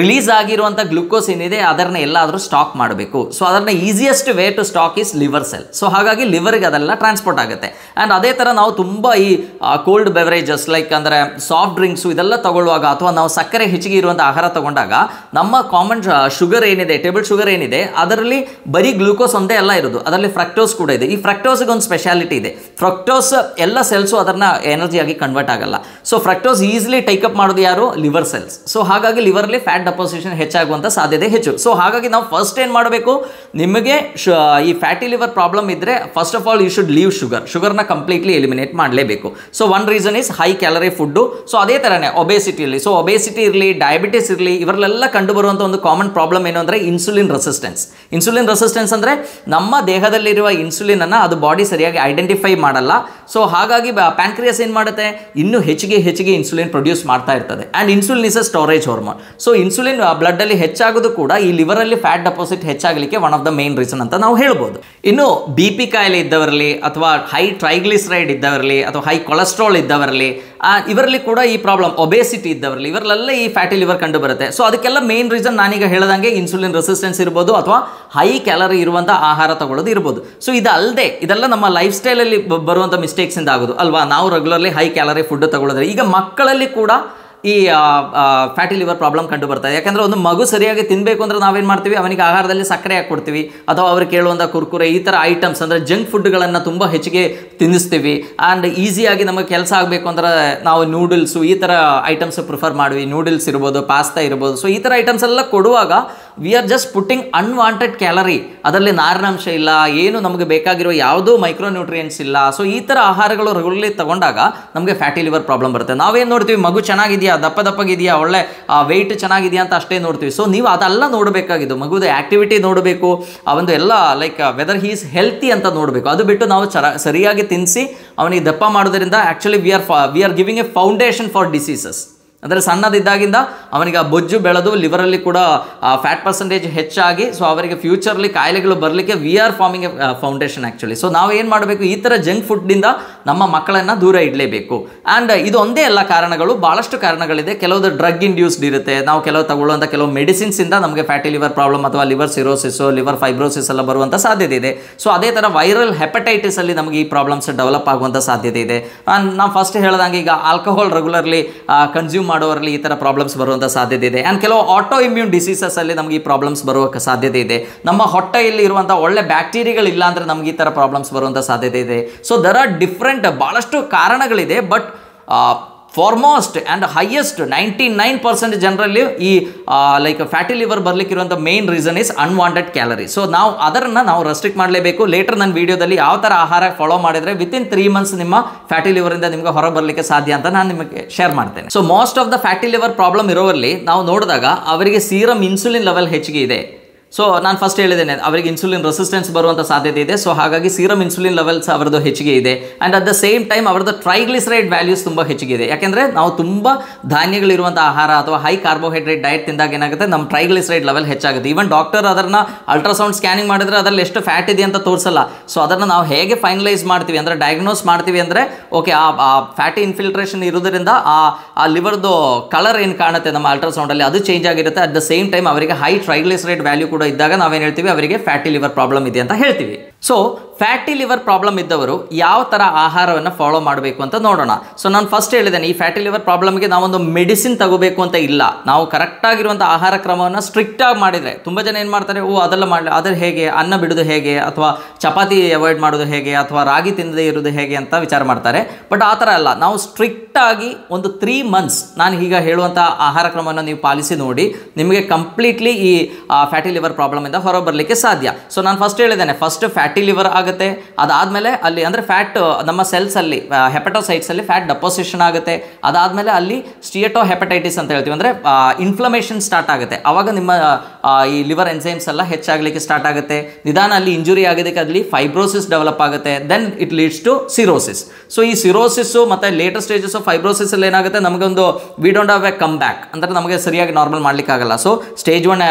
ರಿಲೀಸ್ ಆಗಿರುವಂಥ ಗ್ಲುಕೋಸ್ ಏನಿದೆ, ಅದನ್ನ ಎಲ್ಲಾದರೂ ಸ್ಟಾಕ್ ಮಾಡಬೇಕು. ಸೊ ಅದನ್ನ easiest way to stock is liver cell so ಹಾಗಾಗಿ ಲಿವರ್ಗೆ ಅದೆಲ್ಲ ಟ್ರಾನ್ಸ್ಪೋರ್ಟ್ ಆಗುತ್ತೆ. ಆ್ಯಂಡ್ ಅದೇ ಥರ ನಾವು ತುಂಬ ಈ ಕೋಲ್ಡ್ ಬೆವರೇಜಸ್ ಲೈಕ್ ಅಂದರೆ ಸಾಫ್ಟ್ ಡ್ರಿಂಕ್ಸು ಇದೆಲ್ಲ ತಗೊಳ್ಳುವಾಗ ಅಥವಾ ನಾವು ಸಕ್ಕರೆ ಹೆಚ್ಚಿಗೆ ಇರುವಂಥ ಆಹಾರ ತಗೊಂಡಾಗ ನಮ್ಮ ಕಾಮನ್ ಶುಗರ್ ಏನಿದೆ ಟೇಬಲ್ ಶುಗರ್ ಏನಿದೆ, ಅದರಲ್ಲಿ ಬರೀ ಗ್ಲೂಕೋಸ್ ಒಂದೇ ಎಲ್ಲ ಇರೋದು. ಅದರಲ್ಲಿ ಫ್ರಕ್ಟೋಸ್ ಕೂಡ ಇದೆ. ಈ ಫ್ರಕ್ಟೋಸ್ಗೆ ಒಂದು ಸ್ಪೆಷಾಲಿಟಿ ಇದೆ. ಫ್ರಕ್ಟೋಸ್ ಎಲ್ಲ ಸೆಲ್ಸು ಅದನ್ನ ಎನರ್ಜಿಯಾಗಿ ಕನ್ವರ್ಟ್ ಆಗಲ್ಲ. So fructose easily take up ಮಾಡೋದು ಯಾರು? ಲಿವರ್ ಸೆಲ್ಸ್ ಸೊ ಹಾಗಾಗಿ ಲಿವರ್ಲಿ ಫ್ಯಾಟ್ ಡೆಪಾಸಿಷನ್ ಹೆಚ್ಚಾಗುವಂಥ ಸಾಧ್ಯತೆ ಹೆಚ್ಚು. ಸೊ ಹಾಗಾಗಿ ನಾವು ಫಸ್ಟ್ ಏನು ಮಾಡಬೇಕು? ನಿಮಗೆ ಈ ಫ್ಯಾಟಿ ಲಿವರ್ ಪ್ರಾಬ್ಲಮ್ ಇದ್ದರೆ first of all you should leave sugar ಶುಗರ್ನ completely eliminate ಮಾಡಲೇಬೇಕು. So one reason is high calorie food so ಅದೇ ಥರನೇ ಒಬೇಸಿಟಿಯಲ್ಲಿ ಸೊ ಒಬೇಸಿಟಿ ಇರಲಿ ಡಯಾಬಿಟಿಸ್ ಇರಲಿ, ಇವರಲ್ಲೆಲ್ಲ ಕಂಡುಬರುವಂಥ ಒಂದು ಕಾಮನ್ ಪ್ರಾಬ್ಲಮ್ ಏನು ಅಂದರೆ ಇನ್ಸುಲಿನ್ ರೆಸಿಸ್ಟೆನ್ಸ್ ಇನ್ಸುಲಿನ್ ರೆಸಿಸ್ಟೆನ್ಸ್ ಅಂದರೆ ನಮ್ಮ ದೇಹದಲ್ಲಿರುವ ಇನ್ಸುಲಿನನ್ನು ಅದು ಬಾಡಿ ಸರಿಯಾಗಿ ಐಡೆಂಟಿಫೈ ಮಾಡಲ್ಲ. ಸೊ ಹಾಗಾಗಿ ಪ್ಯಾಂಕ್ರಿಯಸ್ ಏನು ಮಾಡುತ್ತೆ? ಇನ್ನೂ ಹೆಚ್ಚಿಗೆ ಹೆಚ್ಚಿಗೆ ಇನ್ಸುಲಿನ್ ಪ್ರೊಡ್ಯೂಸ್ ಮಾಡ್ತಾ ಇರ್ತದೆ. And insulin is a storage hormone so insulin ಬ್ಲಡ್ಡಲ್ಲಿ ಹೆಚ್ಚಾಗೋದು ಕೂಡ ಈ ಲಿವರಲ್ಲಿ fat deposit ಹೆಚ್ಚಾಗಲಿಕ್ಕೆ one of the main reason ಅಂತ ನಾವು ಹೇಳ್ಬೋದು. ಇನ್ನು ಬಿ ಪಿ ಕಾಯಿಲೆ ಇದ್ದವರಲ್ಲಿ ಅಥವಾ ಹೈ ಟ್ರೈಗ್ಲಿಸರೈಡ್ ಇದ್ದವರಲ್ಲಿ ಅಥವಾ ಹೈ ಕೊಲೆಸ್ಟ್ರಾಲ್ ಇದ್ದವರಲ್ಲಿ ಇವರಲ್ಲಿ ಕೂಡ ಈ ಪ್ರಾಬ್ಲಮ್ ಒಬೇಸಿಟಿ ಇದ್ದವರಲ್ಲಿ, ಇವರಲ್ಲೆಲ್ಲ ಈ ಫ್ಯಾಟಿ ಲಿವರ್ ಕಂಡು ಬರುತ್ತೆ ಸೊ ಅದಕ್ಕೆಲ್ಲ ಮೇನ್ ರೀಸನ್ ನಾನೀಗ ಹೇಳ್ದಂಗೆ ಇನ್ಸುಲಿನ್ ರೆಸಿಸ್ಟೆನ್ಸ್ ಇರ್ಬೋದು ಅಥವಾ ಹೈ ಕ್ಯಾಲರಿ ಇರುವಂಥ ಆಹಾರ ತಗೊಳ್ಳೋದು ಇರ್ಬೋದು. ಸೊ ಇದಲ್ಲದೆ ಇದೆಲ್ಲ ನಮ್ಮ ಲೈಫ್ ಸ್ಟೈಲಲ್ಲಿ ಬರುವಂಥ ಮಿಸ್ಟೇಕ್ಸಿಂದ ಆಗೋದು. ಅಲ್ವಾ? ನಾವು ರೆಗ್ಯುಲರ್ಲಿ ಹೈ ಕ್ಯಾಲರಿ ಫುಡ್ ತಗೊಳ್ಳೋದ್ರೆ. ಈಗ ಮಕ್ಕಳಲ್ಲಿ ಕೂಡ ಈ ಫ್ಯಾಟಿ ಲಿವರ್ ಪ್ರಾಬ್ಲಮ್ ಕಂಡು ಬರ್ತದೆ ಯಾಕಂದರೆ ಒಂದು ಮಗು ಸರಿಯಾಗಿ ತಿನ್ನಬೇಕು ಅಂದ್ರೆ ನಾವೇನು ಮಾಡ್ತೀವಿ? ಅವನಿಗೆ ಆಹಾರದಲ್ಲಿ ಸಕ್ಕರೆ ಹಾಕ್ಕೊಡ್ತೀವಿ. ಅಥವಾ ಅವ್ರು ಕೇಳುವಂಥ ಕುರ್ಕುರೆ, ಈ ಥರ ಐಟಮ್ಸ್ ಅಂದರೆ ಜಂಕ್ ಫುಡ್ಗಳನ್ನು ತುಂಬ ಹೆಚ್ಚಿಗೆ ತಿನ್ನಿಸ್ತೀವಿ. ಆ್ಯಂಡ್ ಈಸಿಯಾಗಿ ನಮಗೆ ಕೆಲಸ ಆಗಬೇಕು ಅಂದ್ರೆ ನಾವು ನೂಡಲ್ಸು ಈ ಥರ ಐಟಮ್ಸ್ ಪ್ರಿಫರ್ ಮಾಡ್ವಿ. ನೂಡಲ್ಸ್ ಇರ್ಬೋದು ಪಾಸ್ತಾ ಇರ್ಬೋದು. ಸೊ ಈ ಥರ ಐಟಮ್ಸ್ ಎಲ್ಲ ಕೊಡುವಾಗ we are just putting unwanted calorie ಅದರಲ್ಲಿ ನಾರಿನಾಂಶ ಇಲ್ಲ, ಏನು ನಮಗೆ ಬೇಕಾಗಿರೋ ಯಾವುದೂ ಮೈಕ್ರೋ ನ್ಯೂಟ್ರಿಯೆಂಟ್ಸ್ ಇಲ್ಲ. ಸೊ ಈ ಥರ ಆಹಾರಗಳು ರೆಗ್ಯುಲರ್ಲಿ ತಗೊಂಡಾಗ ನಮಗೆ ಫ್ಯಾಟಿ ಲಿವರ್ ಪ್ರಾಬ್ಲಮ್ ಬರುತ್ತೆ. ನಾವೇನು ನೋಡ್ತೀವಿ? ಮಗು ಚೆನ್ನಾಗಿದೆಯಾ? ದಪ್ಪ ದಪ್ಪಗಿದೆಯಾ? ಒಳ್ಳೆ ವೆಯ್ಟ್ ಚೆನ್ನಾಗಿದೆಯಾ ಅಂತ ಅಷ್ಟೇ ನೋಡ್ತೀವಿ. ಸೊ ನೀವು ಅದೆಲ್ಲ ನೋಡಬೇಕಾಗಿದ್ದು, ಮಗುದ ಆ್ಯಕ್ಟಿವಿಟಿ ನೋಡಬೇಕು, ಆ ಒಂದು ಎಲ್ಲ ಲೈಕ್ ವೆದರ್ ಹೀಸ್ ಹೆಲ್ತಿ ಅಂತ ನೋಡಬೇಕು. ಅದು ಬಿಟ್ಟು ನಾವು ಚರ, ಸರಿಯಾಗಿ ತಿನ್ನಿಸಿ ಅವನಿಗೆ ದಪ್ಪ ಮಾಡೋದ್ರಿಂದ actually we are we are giving a foundation for diseases ಅಂದರೆ ಸಣ್ಣದಿದ್ದಾಗಿಂದ ಅವನಿಗೆ ಆ ಬೊಜ್ಜು ಬೆಳೆದು ಲಿವರಲ್ಲಿ ಕೂಡ ಫ್ಯಾಟ್ ಪರ್ಸೆಂಟೇಜ್ ಹೆಚ್ಚಾಗಿ ಸೊ ಅವರಿಗೆ ಫ್ಯೂಚರ್ಲಿ ಕಾಯಿಲೆಗಳು ಬರಲಿಕ್ಕೆ we are forming foundation actually so ನಾವು ಏನು ಮಾಡಬೇಕು? ಈ ಥರ ಜಂಕ್ ಫುಡ್ಡಿಂದ ನಮ್ಮ ಮಕ್ಕಳನ್ನು ದೂರ ಇಡಲೇಬೇಕು. ಆ್ಯಂಡ್ ಇದು ಒಂದೇ ಎಲ್ಲ ಕಾರಣಗಳು ಭಾಳಷ್ಟು ಕಾರಣಗಳಿದೆ. ಕೆಲವೊಂದು ಡ್ರಗ್ ಇಂಡ್ಯೂಸ್ಡ್ ಇರುತ್ತೆ. ನಾವು ಕೆಲವು ತಗೊಳ್ಳುವಂಥ ಕೆಲವು ಮೆಡಿಸಿನ್ಸಿಂದ ನಮಗೆ ಫ್ಯಾಟಿ ಲಿವರ್ ಪ್ರಾಬ್ಲಮ್ ಅಥವಾ ಲಿವರ್ ಸಿರೋಸಿಸು ಲಿವರ್ ಫೈಬ್ರೋಸಿಸ್ ಎಲ್ಲ ಬರುವಂಥ ಸಾಧ್ಯತೆ ಇದೆ. ಸೊ ಅದೇ ಥರ ವೈರಲ್ ಹೆಪಟೈಟಿಸಲ್ಲಿ ನಮಗೆ ಈ ಪ್ರಾಬ್ಲಮ್ಸ್ ಡೆವಲಪ್ ಆಗುವಂಥ ಸಾಧ್ಯತೆ ಇದೆ. ಆ್ಯಂಡ್ ನಾವು ಫಸ್ಟ್ ಹೇಳ್ದಂಗೆ ಈಗ ಆಲ್ಕೋಹಾಲ್ ರೆಗ್ಯುಲರ್ಲಿ ಕನ್ಸ್ಯೂಮ್ ಮಾಡೋರಲ್ಲಿ ಈ ಥರ ಪ್ರಾಬ್ಲಮ್ಸ್ ಬರುವಂಥ ಸಾಧ್ಯತೆ ಇದೆ. ಆ್ಯಂಡ್ ಕೆಲವು ಆಟೋ ಇಮ್ಯೂನ್ ಡಿಸೀಸಸ್ ಅಲ್ಲಿ ನಮಗೆ ಈ ಪ್ರಾಬ್ಲಮ್ಸ್ ಬರುವ ಸಾಧ್ಯತೆ ಇದೆ. ನಮ್ಮ ಹೊಟ್ಟೆಯಲ್ಲಿ ಇರುವಂಥ ಒಳ್ಳೆ ಬ್ಯಾಕ್ಟೀರಿಯಾಗಳಿಲ್ಲ ಅಂದರೆ ನಮಗೆ ಈ ಥರ ಪ್ರಾಬ್ಲಮ್ಸ್ ಬರುವಂಥ ಸಾಧ್ಯತೆ ಇದೆ. ಸೊ ದರ್ ಆರ್ ಡಿಫ್ರೆಂಟ್ ಭಾಳಷ್ಟು ಕಾರಣಗಳಿದೆ but foremost and highest ninety nine percent ಜನರಲ್ಲಿ ಈ like fatty liver ಬರ್ಲಿಕ್ಕಿರುವಂಥ main reason is unwanted calorie so ನಾವು ಅದನ್ನು ನಾವು ರೆಸ್ಟ್ರಿಕ್ಟ್ ಮಾಡಲೇಬೇಕು. ಲೇಟರ್ ನನ್ನ ವೀಡಿಯೋದಲ್ಲಿ ಯಾವ ಥರ ಆಹಾರ ಫಾಲೋ ಮಾಡಿದರೆ ವಿತಿನ್ ತ್ರೀ ಮಂತ್ಸ್ ನಿಮ್ಮ ಫ್ಯಾಟಿ ಲಿವರಿಂದ ನಿಮಗೆ ಹೊರ ಬರಲಿಕ್ಕೆ ಸಾಧ್ಯ ಅಂತ ನಾನು ನಿಮಗೆ ಶೇರ್ ಮಾಡ್ತೇನೆ. So most of the fatty liver problem ಇರೋರಲ್ಲಿ ನಾವು ನೋಡಿದಾಗ ಅವರಿಗೆ ಸೀರಮ್ ಇನ್ಸುಲಿನ್ ಲೆವೆಲ್ ಹೆಚ್ಚಿಗೆ ಇದೆ. ಸೊ ನಾನು ಫಸ್ಟ್ ಹೇಳಿದ್ದೇನೆ, ಅವರಿಗೆ ಇನ್ಸುಲಿನ್ ರೆಸಿಸ್ಟೆನ್ಸ್ ಬರುವಂಥ ಸಾಧ್ಯತೆ ಇದೆ. ಸೊ ಹಾಗಾಗಿ ಸೀರಮ್ ಇನ್ಸುಲಿನ್ ಲೆವೆಲ್ಸ್ ಅವರದ್ದು ಹೆಚ್ಚಿಗೆ ಇದೆ. And at the same time ಅವರದ್ದು ಟ್ರೈಗ್ಲಿಸರೈಡ್ ವ್ಯಾಲ್ಯೂಸ್ ತುಂಬ ಹೆಚ್ಚಿಗೆ ಇದೆ. ಯಾಕೆಂದರೆ ನಾವು ತುಂಬ ಧಾನ್ಯಗಳಿರುವಂಥ ಆಹಾರ ಅಥವಾ ಹೈ ಕಾರ್ಬೋಹೈಡ್ರೇಟ್ ಡಯಟ್ ತಿಂದಾಗ ಏನಾಗುತ್ತೆ? ನಮ್ಮ ಟ್ರೈಗ್ಲಿಸರೈಡ್ ಲೆವೆಲ್ ಹೆಚ್ಚಾಗುತ್ತೆ. ಈವನ್ ಡಾಕ್ಟರ್ ಅದನ್ನು ಅಲ್ಟ್ರಾಸೌಂಡ್ ಸ್ಕ್ಯಾನಿಂಗ್ ಮಾಡಿದ್ರೆ ಅದರಲ್ಲಿ ಎಷ್ಟು ಫ್ಯಾಟ್ ಇದೆ ಅಂತ ತೋರಿಸಲ್ಲ. ಸೊ ಅದನ್ನು ನಾವು ಹೇಗೆ ಫೈನಲೈಸ್ ಮಾಡ್ತೀವಿ ಅಂದರೆ ಡಯಾಗ್ನೋಸ್ ಮಾಡ್ತೀವಿ ಅಂದರೆ ಓಕೆ ಆ ಫ್ಯಾಟಿ ಇನ್ಫಿಲ್ಟ್ರೇಷನ್ ಇರೋದ್ರಿಂದ ಆ ಆ ಲಿವರ್ದು ಕಲರ್ ಏನು ಕಾಣುತ್ತೆ ನಮ್ಮ ಅಲ್ಟ್ರಾಸೌಂಡಲ್ಲಿ ಅದು ಚೇಂಜ್ ಆಗಿರುತ್ತೆ. ಅಟ್ ದ ಸೇಮ್ ಟೈಮ್ ಅವರಿಗೆ ಹೈ ಟ್ರೈಗ್ಲಿಸರೈಡ್ ವ್ಯಾಲ್ಯೂ ಕೂಡ ಇದ್ದಾಗ ನಾವೇನು ಹೇಳ್ತೀವಿ? ಅವರಿಗೆ ಫ್ಯಾಟಿ ಲಿವರ್ ಪ್ರಾಬ್ಲಮ್ ಇದೆ ಅಂತ ಹೇಳ್ತೀವಿ. ಸೊ ಫ್ಯಾಟಿ ಲಿವರ್ ಪ್ರಾಬ್ಲಮ್ ಇದ್ದವರು ಯಾವ ಥರ ಆಹಾರವನ್ನು ಫಾಲೋ ಮಾಡಬೇಕು ಅಂತ ನೋಡೋಣ. ಸೊ ನಾನು ಫಸ್ಟ್ ಹೇಳಿದ್ದೇನೆ, ಈ ಫ್ಯಾಟಿ ಲಿವರ್ ಪ್ರಾಬ್ಲಮ್ಗೆ ನಾವೊಂದು ಮೆಡಿಸಿನ್ ತಗೋಬೇಕು ಅಂತ ಇಲ್ಲ. ನಾವು ಕರೆಕ್ಟಾಗಿರುವಂಥ ಆಹಾರ ಕ್ರಮವನ್ನು ಸ್ಟ್ರಿಕ್ಟಾಗಿ ಮಾಡಿದರೆ, ತುಂಬ ಜನ ಏನು ಮಾಡ್ತಾರೆ, ಓ, ಅದೆಲ್ಲ ಮಾಡಲಿ, ಅದ್ರ ಹೇಗೆ, ಅನ್ನ ಬಿಡೋದು ಹೇಗೆ, ಅಥವಾ ಚಪಾತಿ ಅವಾಯ್ಡ್ ಮಾಡೋದು ಹೇಗೆ, ಅಥವಾ ರಾಗಿ ತಿನ್ನದೇ ಇರೋದು ಹೇಗೆ ಅಂತ ವಿಚಾರ ಮಾಡ್ತಾರೆ. ಬಟ್ ಆ ಥರ ಅಲ್ಲ, ನಾವು ಸ್ಟ್ರಿಕ್ಟಾಗಿ ಒಂದು ತ್ರೀ ಮಂತ್ಸ್ ನಾನು ಈಗ ಹೇಳುವಂಥ ಆಹಾರ ಕ್ರಮವನ್ನು ನೀವು ಪಾಲಿಸಿ ನೋಡಿ, ನಿಮಗೆ ಕಂಪ್ಲೀಟ್ಲಿ ಈ ಫ್ಯಾಟಿ ಲಿವರ್ ಪ್ರಾಬ್ಲಮಿಂದ ಹೊರಬರಲಿಕ್ಕೆ ಸಾಧ್ಯ. ಸೊ ನಾನು ಫಸ್ಟ್ ಹೇಳಿದ್ದೇನೆ ಫಸ್ಟ್ ಫ್ಯಾಟಿ ಲಿವರ್ ಆಗುತ್ತೆ. ಅದಾದಮೇಲೆ ಅಲ್ಲಿ ಅಂದರೆ ಫ್ಯಾಟ್ ನಮ್ಮ ಸೆಲ್ಸಲ್ಲಿ ಹೆಪಟೋಸೈಟ್ಸಲ್ಲಿ ಫ್ಯಾಟ್ ಡೆಪೋಸಿಷನ್ ಆಗುತ್ತೆ. ಅದಾದಮೇಲೆ ಅಲ್ಲಿ ಸ್ಟಿಯಟೋ ಹೆಪಟೈಟಿಸ್ ಅಂತ ಹೇಳ್ತೀವಿ. ಅಂದರೆ ಇನ್ಫ್ಲಮೇಷನ್ ಸ್ಟಾರ್ಟ್ ಆಗುತ್ತೆ. ಆವಾಗ ನಿಮ್ಮ ಈ ಲಿವರ್ ಎನ್ಸೈಮ್ಸ್ ಎಲ್ಲ ಹೆಚ್ಚಾಗಲಿಕ್ಕೆ ಸ್ಟಾರ್ಟ್ ಆಗುತ್ತೆ. ನಿಧಾನ ಅಲ್ಲಿ ಇಂಜುರಿ ಆಗೋದಕ್ಕೆ ಅಲ್ಲಿ ಫೈಬ್ರೋಸಿಸ್ ಡೆವಲಪ್ ಆಗುತ್ತೆ. Then it leads to cirrhosis so ಈ ಸಿರೋಸಿಸ್ಸು ಮತ್ತು ಲೇಟರ್ ಸ್ಟೇಜಸ್ ಆಫ್ ಫೈಬ್ರೋಸಿಸ್ ಅಲ್ಲಿ ಏನಾಗುತ್ತೆ? ನಮಗೊಂದು we don't have a come back ಅಂದರೆ ನಮಗೆ ಸರಿಯಾಗಿ normal ಮಾಡಲಿಕ್ಕಾಗಲ್ಲ so stage one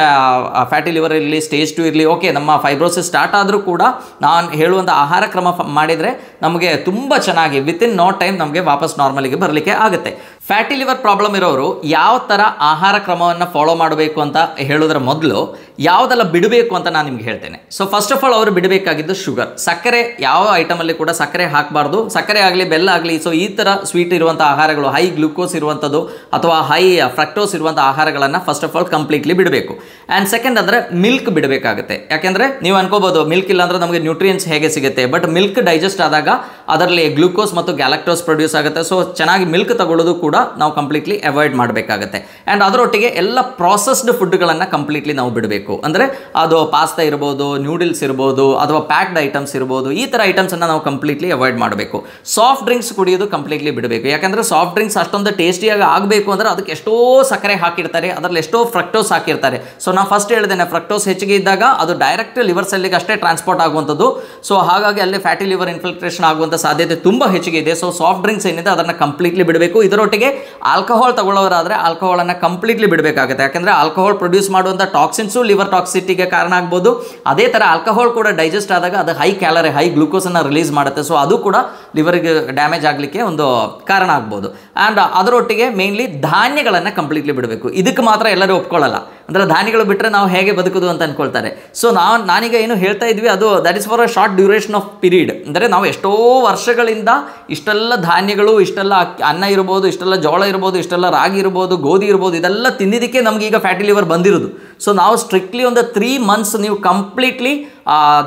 fatty liver ಇರಲಿ ಸ್ಟೇಜ್ ಟು ಇರಲಿ ಓಕೆ ನಮ್ಮ ಫೈಬ್ರೋಸಿಸ್ ಸ್ಟಾರ್ಟ್ ಆದರೂ ಕೂಡ ನಾನು ಹೇಳುವಂಥ ಆಹಾರ ಕ್ರಮ ಮಾಡಿದರೆ ನಮಗೆ ತುಂಬ ಚೆನ್ನಾಗಿ ವಿತಿನ್ ನೋ ಟೈಮ್ ನಮಗೆ ವಾಪಸ್ ನಾರ್ಮಲಿಗೆ ಬರಲಿಕ್ಕೆ ಆಗುತ್ತೆ. ಫ್ಯಾಟಿ ಲಿವರ್ ಪ್ರಾಬ್ಲಮ್ ಇರೋರು ಯಾವ ಥರ ಆಹಾರ ಕ್ರಮವನ್ನು ಫಾಲೋ ಮಾಡಬೇಕು ಅಂತ ಹೇಳೋದ್ರ ಮೊದಲು ಯಾವುದೆಲ್ಲ ಬಿಡಬೇಕು ಅಂತ ನಾನು ನಿಮ್ಗೆ ಹೇಳ್ತೇನೆ. ಸೊ ಫಸ್ಟ್ ಆಫ್ ಆಲ್ ಅವರು ಬಿಡಬೇಕಾಗಿದ್ದು ಶುಗರ್ ಸಕ್ಕರೆ ಯಾವ ಐಟಮಲ್ಲಿ ಕೂಡ ಸಕ್ಕರೆ ಹಾಕಬಾರ್ದು. ಸಕ್ಕರೆ ಆಗಲಿ, ಬೆಲ್ಲ ಆಗಲಿ ಸೊ ಈ ಥರ ಸ್ವೀಟ್ ಇರುವಂಥ ಆಹಾರಗಳು ಹೈ ಗ್ಲೂಕೋಸ್ ಇರುವಂಥದ್ದು ಅಥವಾ ಹೈ ಫ್ರಕ್ಟೋಸ್ ಇರುವಂಥ ಆಹಾರಗಳನ್ನು ಫಸ್ಟ್ ಆಫ್ ಆಲ್ ಕಂಪ್ಲೀಟ್ಲಿ ಬಿಡಬೇಕು. ಆ್ಯಂಡ್ ಸೆಕೆಂಡ್ ಅಂದರೆ ಮಿಲ್ಕ್ ಬಿಡಬೇಕಾಗುತ್ತೆ. ಯಾಕೆಂದರೆ ನೀವು ಅನ್ಕೋಬೋದು ಮಿಲ್ಕ್ ಇಲ್ಲ ಅಂದರೆ ನಮಗೆ ನ್ಯೂಟ್ರಿಯನ್ಸ್ ಹೇಗೆ ಸಿಗುತ್ತೆ? ಬಟ್ ಮಿಲ್ಕ್ ಡೈಜೆಸ್ಟ್ ಆದಾಗ ಅದರಲ್ಲಿ ಗ್ಲೂಕೋಸ್ ಮತ್ತು ಗ್ಯಾಲಕ್ಟೋಸ್ ಪ್ರೊಡ್ಯೂಸ್ ಆಗುತ್ತೆ. ಸೊ ಚೆನ್ನಾಗಿ ಮಿಲ್ಕ್ ತಗೊಳ್ಳೋದು ಕೂಡ ಕೂಡ ನಾವು ಕಂಪ್ಲೀಟ್ಲಿ ಅವಾಯ್ಡ್ ಮಾಡಬೇಕಾಗತ್ತೆ. ಆ್ಯಂಡ್ ಅದರೊಟ್ಟಿಗೆ ಎಲ್ಲ ಪ್ರಾಸೆಸ್ಡ್ ಫುಡ್ಗಳನ್ನು ಕಂಪ್ಲೀಟ್ಲಿ ನಾವು ಬಿಡಬೇಕು. ಅಂದರೆ ಅದು ಪಾಸ್ತಾ ಇರ್ಬೋದು ನ್ಯೂಡಲ್ಸ್ ಇರ್ಬೋದು, ಅಥವಾ ಪ್ಯಾಕ್ಡ್ ಐಟಮ್ಸ್ ಇರ್ಬೋದು, ಈ ಥರ ಐಟಮ್ಸನ್ನು ನಾವು ಕಂಪ್ಲೀಟ್ಲಿ ಅವಾಯ್ಡ್ ಮಾಡಬೇಕು. ಸಾಫ್ಟ್ ಡ್ರಿಂಕ್ಸ್ ಕುಡಿಯೋದು ಕಂಪ್ಲೀಟ್ಲಿ ಬಿಡಬೇಕು. ಯಾಕಂದರೆ ಸಾಫ್ಟ್ ಡ್ರಿಂಕ್ಸ್ ಅಷ್ಟೊಂದು ಟೇಸ್ಟಿಯಾಗಿ ಆಗಬೇಕು ಅಂದರೆ ಅದಕ್ಕೆ ಎಷ್ಟೋ ಸಕ್ಕರೆ ಹಾಕಿರ್ತಾರೆ, ಅದರಲ್ಲಿ ಎಷ್ಟೋ ಫ್ರಕ್ಟೋಸ್ ಹಾಕಿರ್ತಾರೆ. ಸೊ ನಾವು ಫಸ್ಟ್ ಹೇಳಿದ್ದೇನೆ ಫ್ರಕ್ಟೋಸ್ ಹೆಚ್ಚಿಗೆ ಇದ್ದಾಗ ಅದು ಡೈರೆಕ್ಟ್ ಲಿವರ್ ಸೆಲ್ಲಿಗೆ ಅಷ್ಟೇ ಟ್ರಾನ್ಸ್ಪೋರ್ಟ್ ಆಗುವಂಥದ್ದು. ಸೊ ಹಾಗಾಗಿ ಅಲ್ಲಿ ಫ್ಯಾಟಿ ಲಿವರ್ ಇನ್ಫಿಲ್ಟ್ರೇಷನ್ ಆಗುವಂಥ ಸಾಧ್ಯತೆ ತುಂಬ ಹೆಚ್ಚಿಗೆ ಇದೆ. ಸೊ ಸಾಫ್ಟ್ ಡ್ರಿಂಕ್ಸ್ ಏನಿದೆ ಅದನ್ನು ಕಂಪ್ಲೀಟ್ಲಿ ಬಿಡಬೇಕು. ಇದರೊಟ್ಟಿಗೆ ಆಲ್ಕೋಹಾಲ್ ತಗೊಳ್ಳೋರಾದರೆ ಆಲ್ಕೋಹಾಲನ್ನು ಕಂಪ್ಲೀಟ್ಲಿ ಬಿಡಬೇಕಾಗುತ್ತೆ. ಯಾಕೆಂದರೆ ಆಲ್ಕೋಹಾಲ್ ಪ್ರೊಡ್ಯೂಸ್ ಮಾಡುವಂಥ ಟಾಕ್ಸಿನ್ಸು ಲಿವರ್ ಟಾಕ್ಸಿಟಿಗೆ ಕಾರಣ ಆಗ್ಬೋದು. ಅದೇ ಥರ ಆಲ್ಕೋಹಾಲ್ ಕೂಡ ಡೈಜೆಸ್ಟ್ ಆದಾಗ ಅದು ಹೈ ಕ್ಯಾಲರಿ ಹೈ ಗ್ಲೂಕೋಸನ್ನು ರಿಲೀಸ್ ಮಾಡುತ್ತೆ. ಸೊ ಅದು ಕೂಡ ಲಿವರ್ಗೆ ಡ್ಯಾಮೇಜ್ ಆಗಲಿಕ್ಕೆ ಒಂದು ಕಾರಣ ಆಗ್ಬೋದು. ಆ್ಯಂಡ್ ಅದರೊಟ್ಟಿಗೆ ಮೇನ್ಲಿ ಧಾನ್ಯಗಳನ್ನು ಕಂಪ್ಲೀಟ್ಲಿ ಬಿಡಬೇಕು. ಇದಕ್ಕೆ ಮಾತ್ರ ಎಲ್ಲರೂ ಒಪ್ಕೊಳ್ಳಲ್ಲ. ಅಂದರೆ ಧಾನ್ಯಗಳು ಬಿಟ್ಟರೆ ನಾವು ಹೇಗೆ ಬದುಕೋದು ಅಂತ ಅಂದ್ಕೊಳ್ತಾರೆ ಸೊ ನಾವು ನಾನೀಗ ಏನು ಹೇಳ್ತಾ ಇದ್ವಿ, ಅದು that is for a short duration of period ಅಂದರೆ ನಾವು ಎಷ್ಟೋ ವರ್ಷಗಳಿಂದ ಇಷ್ಟೆಲ್ಲ ಧಾನ್ಯಗಳು, ಇಷ್ಟೆಲ್ಲ ಅನ್ನ ಇರ್ಬೋದು, ಇಷ್ಟೆಲ್ಲ ಜೋಳ ಇರ್ಬೋದು, ಇಷ್ಟೆಲ್ಲ ರಾಗಿ ಇರ್ಬೋದು, ಗೋಧಿ ಇರ್ಬೋದು, ಇದೆಲ್ಲ ತಿಂದಿದ್ದಕ್ಕೆ ನಮ್ಗೆ ಈಗ ಫ್ಯಾಟಿ ಲಿವರ್ ಬಂದಿರೋದು. ಸೊ ನಾವು ಸ್ಟ್ರಿಕ್ಟ್ಲಿ ಒಂದು ತ್ರೀ ಮಂತ್ಸ್ ನೀವು ಕಂಪ್ಲೀಟ್ಲಿ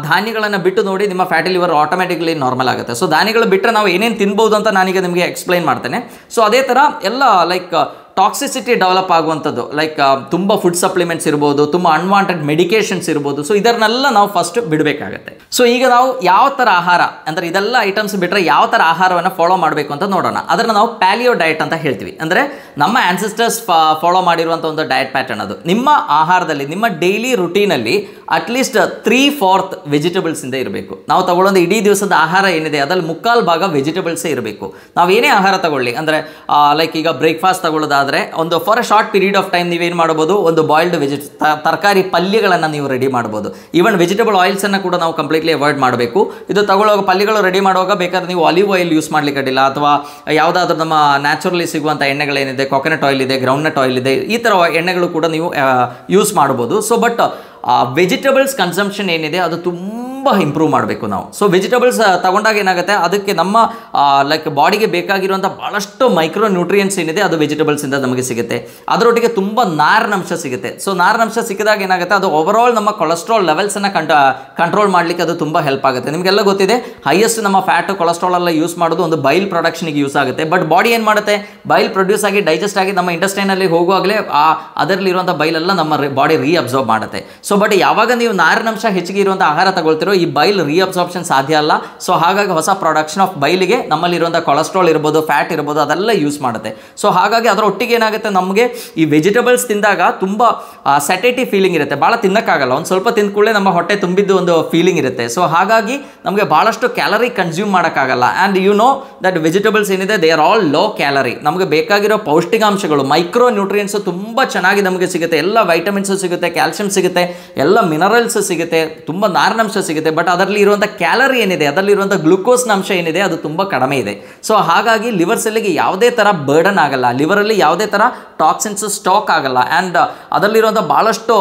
ಧಾನ್ಯಗಳನ್ನು ಬಿಟ್ಟು ನೋಡಿ ನಿಮ್ಮ ಫ್ಯಾಟಿ ಲಿವರ್ ಆಟೋಮೆಟಿಕ್ಲಿ ನಾರ್ಮಲ್ ಆಗುತ್ತೆ. ಸೊ ಧಾನ್ಯಗಳು ಬಿಟ್ಟರೆ ನಾವು ಏನೇನು ತಿನ್ಬೋದು ಅಂತ ನಾನೀಗ ನಿಮಗೆ ಎಕ್ಸ್ಪ್ಲೈನ್ ಮಾಡ್ತೇನೆ. ಸೊ ಅದೇ ಥರ ಎಲ್ಲ ಲೈಕ್ ಟಾಕ್ಸಿಸಿಟಿ ಡೆವಲಪ್ ಆಗುವಂಥದ್ದು. ಲೈಕ್ ತುಂಬ ಫುಡ್ ಸಪ್ಲಿಮೆಂಟ್ಸ್ ಇರ್ಬೋದು, ತುಂಬ ಅನ್ವಾಂಟೆಡ್ ಮೆಡಿಕೇಷನ್ಸ್ ಇರ್ಬೋದು. ಸೊ ಇದನ್ನೆಲ್ಲ ನಾವು ಫಸ್ಟ್ ಬಿಡಬೇಕಾಗತ್ತೆ. ಸೊ ಈಗ ನಾವು ಯಾವ ಥರ ಆಹಾರ, ಅಂದರೆ ಇದೆಲ್ಲ ಐಟಮ್ಸ್ ಬಿಟ್ಟರೆ ಯಾವ ಥರ ಆಹಾರವನ್ನು ಫಾಲೋ ಮಾಡಬೇಕು ಅಂತ ನೋಡೋಣ. ಅದನ್ನು ನಾವು ಪ್ಯಾಲಿಯೋ ಡಯಟ್ ಅಂತ ಹೇಳ್ತೀವಿ. ಅಂದರೆ ನಮ್ಮ ಆನ್ಸಿಸ್ಟರ್ಸ್ ಫಾಲೋ ಮಾಡಿರುವಂಥ ಒಂದು ಡಯಟ್ ಪ್ಯಾಟರ್ನ್ ಅದು. ನಿಮ್ಮ ಆಹಾರದಲ್ಲಿ, ನಿಮ್ಮ ಡೈಲಿ ರುಟೀನಲ್ಲಿ ಅಟ್ಲೀಸ್ಟ್ ತ್ರೀ ಫೋರ್ತ್ ವೆಜಿಟೇಬಲ್ಸಿಂದ ಇರಬೇಕು. ನಾವು ತಗೊಳ್ಳೋದು ಇಡೀ ದಿವಸದ ಆಹಾರ ಏನಿದೆ, ಅದರಲ್ಲಿ ಮುಕ್ಕಾಲು ಭಾಗ ವೆಜಿಟೇಬಲ್ಸೇ ಇರಬೇಕು. ನಾವು ಏನೇ ಆಹಾರ ತಗೊಳ್ಳಿ, ಅಂದರೆ ಲೈಕ್ ಈಗ ಬ್ರೇಕ್ಫಾಸ್ಟ್ ತಗೊಳ್ಳೋದಾದರೆ ಒಂದು for a short period of time ನೀವೇನು ಮಾಡ್ಬೋದು? ಒಂದು ಬಾಯ್ಲ್ಡ್ ವೆಜಿಟ್ ತರಕಾರಿ ಪಲ್ಯಗಳನ್ನು ನೀವು ರೆಡಿ ಮಾಡ್ಬೋದು. ಈವನ್ ವೆಜಿಟೇಬಲ್ ಆಯಿಲ್ಸನ್ನು ಕೂಡ ನಾವು ಕಂಪ್ಲೀಟ್ಲಿ ಅವಾಯ್ಡ್ ಮಾಡಬೇಕು. ಇದು ತಗೊಳ್ಳುವಾಗ ಪಲ್ಯಗಳು ರೆಡಿ ಮಾಡುವಾಗ ಬೇಕಾದ್ರೆ ನೀವು ಆಲಿವ್ ಆಯಿಲ್ ಯೂಸ್ ಮಾಡಲಿಕ್ಕೆ ಅಡ್ಡಿಲ್ಲ. ಅಥವಾ ಯಾವುದಾದ್ರೂ ನಮ್ಮ ನ್ಯಾಚುರಲಿ ಸಿಗುವಂಥ ಎಣ್ಣೆಗಳೇನಿದೆ ಕೊಕೊನಟ್ ಆಯಿಲ್ ಇದೆ ಗ್ರೌಂಡ್ನಟ್ ಆಯಿಲ್ ಇದೆ, ಈ ಥರ ಎಣ್ಣೆಗಳು ಕೂಡ ನೀವು ಯೂಸ್ ಮಾಡ್ಬೋದು. ಸೊ ಬಟ್ ವೆಜಿಟೇಬಲ್ಸ್ ಕನ್ಸಂಪ್ಷನ್ ಏನಿದೆ, ಅದು ತುಂಬ ಇಂಪ್ರೂವ್ ಮಾಡಬೇಕು ನಾವು. ಸೊ ವೆಜಿಟೇಬಲ್ಸ್ ತಗೊಂಡಾಗ ಏನಾಗುತ್ತೆ? ಅದಕ್ಕೆ ನಮ್ಮ ಲೈಕ್ ಬಾಡಿಗೆ ಬೇಕಾಗಿರುವಂಥ ಭಾಳಷ್ಟು ಮೈಕ್ರೋ ನ್ಯೂಟ್ರಿಯೆಂಟ್ಸ್ ಏನಿದೆ, ಅದು ವೆಜಿಟೇಬಲ್ಸಿಂದ ನಮಗೆ ಸಿಗುತ್ತೆ. ಅದರೊಟ್ಟಿಗೆ ತುಂಬ ನಾರಿನಂಶ ಸಿಗುತ್ತೆ. ಸೊ ನಾರಿನಂಶ ಸಿಕ್ಕಿದಾಗ ಏನಾಗುತ್ತೆ? ಅದು ಓವರಾಲ್ ನಮ್ಮ ಕೊಲೆಸ್ಟ್ರಾಲ್ ಲೆವೆಲ್ಸನ್ನು ಕಂಟ ಕಂಟ್ರೋಲ್ ಮಾಡಲಿಕ್ಕೆ ಅದು ತುಂಬ ಹೆಲ್ಪ್ ಆಗುತ್ತೆ. ನಿಮಗೆಲ್ಲ ಗೊತ್ತಿದೆ ಹೈಯೆಸ್ಟ್ ನಮ್ಮ ಫ್ಯಾಟ್ ಕೊಲೆಸ್ಟ್ರಾಲ್ ಎಲ್ಲ ಯೂಸ್ ಮಾಡೋದು ಒಂದು ಬೈಲ್ ಪ್ರೊಡಕ್ಷನ್ಗೆ ಯೂಸ್ ಆಗುತ್ತೆ. ಬಟ್ ಬಾಡಿ ಏನು ಮಾಡುತ್ತೆ? ಬೈಲ್ ಪ್ರೊಡ್ಯೂಸ್ ಆಗಿ ಡೈಜೆಸ್ಟ್ ಆಗಿ ನಮ್ಮ ಇಂಟೆಸ್ಟೈನಲ್ಲಿ ಹೋಗುವಾಗಲೇ, ಆ ಅದರಲ್ಲಿರುವಂಥ ಬೈಲೆಲ್ಲ ನಮ್ಮ ಬಾಡಿ ರೀ ಅಬ್ಸರ್ವ್ ಮಾಡುತ್ತೆ. ಸೊ ಬಟ್ ಯಾವಾಗ ನೀವು ನಾರಿನಂಶ ಹೆಚ್ಚಿಗೆ ಇರುವಂಥ ಆಹಾರ ತಗೊಳ್ತಿರೋ ಈ ಬೈಲ್ ರೀಅಬ್ಸಾರ್ಪ್ಷನ್ ಸಾಧ್ಯ ಅಲ್ಲ. ಸೊ ಹಾಗಾಗಿ ಹೊಸ ಪ್ರೊಡಕ್ಷನ್ ಆಫ್ ಬೈಲಿಗೆ ನಮ್ಮಲ್ಲಿರುವಂಥ ಕೊಲೆಸ್ಟ್ರಾಲ್ ಇರ್ಬೋದು ಫ್ಯಾಟ್ ಇರ್ಬೋದು, ಅದೆಲ್ಲ ಯೂಸ್ ಮಾಡುತ್ತೆ. ಸೊ ಹಾಗಾಗಿ ಅದರ ಒಟ್ಟಿಗೆ ಏನಾಗುತ್ತೆ ನಮಗೆ ಈ ವೆಜಿಟೇಬಲ್ಸ್ ತಿಂದಾಗ ತುಂಬ ಸೆಟೇಟಿ ಫೀಲಿಂಗ್ ಇರುತ್ತೆ. ಭಾಳ ತಿನ್ನೋಕ್ಕಾಗಲ್ಲ. ಒಂದು ಸ್ವಲ್ಪ ತಿಂದ್ಕೊಳ್ಳೆ ನಮ್ಮ ಹೊಟ್ಟೆ ತುಂಬಿದ್ದು ಒಂದು ಫೀಲಿಂಗ್ ಇರುತ್ತೆ. ಸೊ ಹಾಗಾಗಿ ನಮಗೆ ಭಾಳಷ್ಟು ಕ್ಯಾಲರಿ ಕನ್ಸ್ಯೂಮ್ ಮಾಡೋಕ್ಕಾಗಲ್ಲ. And you know that vegetables ಏನಿದೆ they are all low calorie ನಮಗೆ ಬೇಕಾಗಿರೋ ಪೌಷ್ಟಿಕಾಂಶಗಳು ಮೈಕ್ರೋ ನ್ಯೂಟ್ರಿಯೆಂಟ್ಸು ತುಂಬ ಚೆನ್ನಾಗಿ ನಮಗೆ ಸಿಗುತ್ತೆ. ಎಲ್ಲ ವೈಟಮಿನ್ಸು ಸಿಗುತ್ತೆ ಕ್ಯಾಲ್ಸಿಯಂ ಸಿಗುತ್ತೆ, ಎಲ್ಲ ಮಿನರಲ್ಸ್ ಸಿಗುತ್ತೆ, ತುಂಬ ನಾರಿನಂಶ ಸಿಗುತ್ತೆ. ಬಟ್ ಅದರಲ್ಲಿ ಇರುವಂಥ ಕ್ಯಾಲರಿ ಏನಿದೆ ಅದರಲ್ಲಿರುವಂಥ ಗ್ಲುಕೋಸ್ನ ಅಂಶ ಏನಿದೆ, ಅದು ತುಂಬ ಕಡಿಮೆ ಇದೆ. ಸೊ ಹಾಗಾಗಿ ಲಿವರ್ ಸೆಲ್ಲಿಗೆ ಯಾವುದೇ ಥರ ಬರ್ಡನ್ ಆಗಲ್ಲ. ಲಿವರಲ್ಲಿ ಯಾವುದೇ ಥರ ಟಾಕ್ಸಿನ್ಸ್ ಸ್ಟಾಕ್ ಆಗಲ್ಲ. ಆ್ಯಂಡ್ ಅದರಲ್ಲಿರುವಂಥ ಭಾಳಷ್ಟು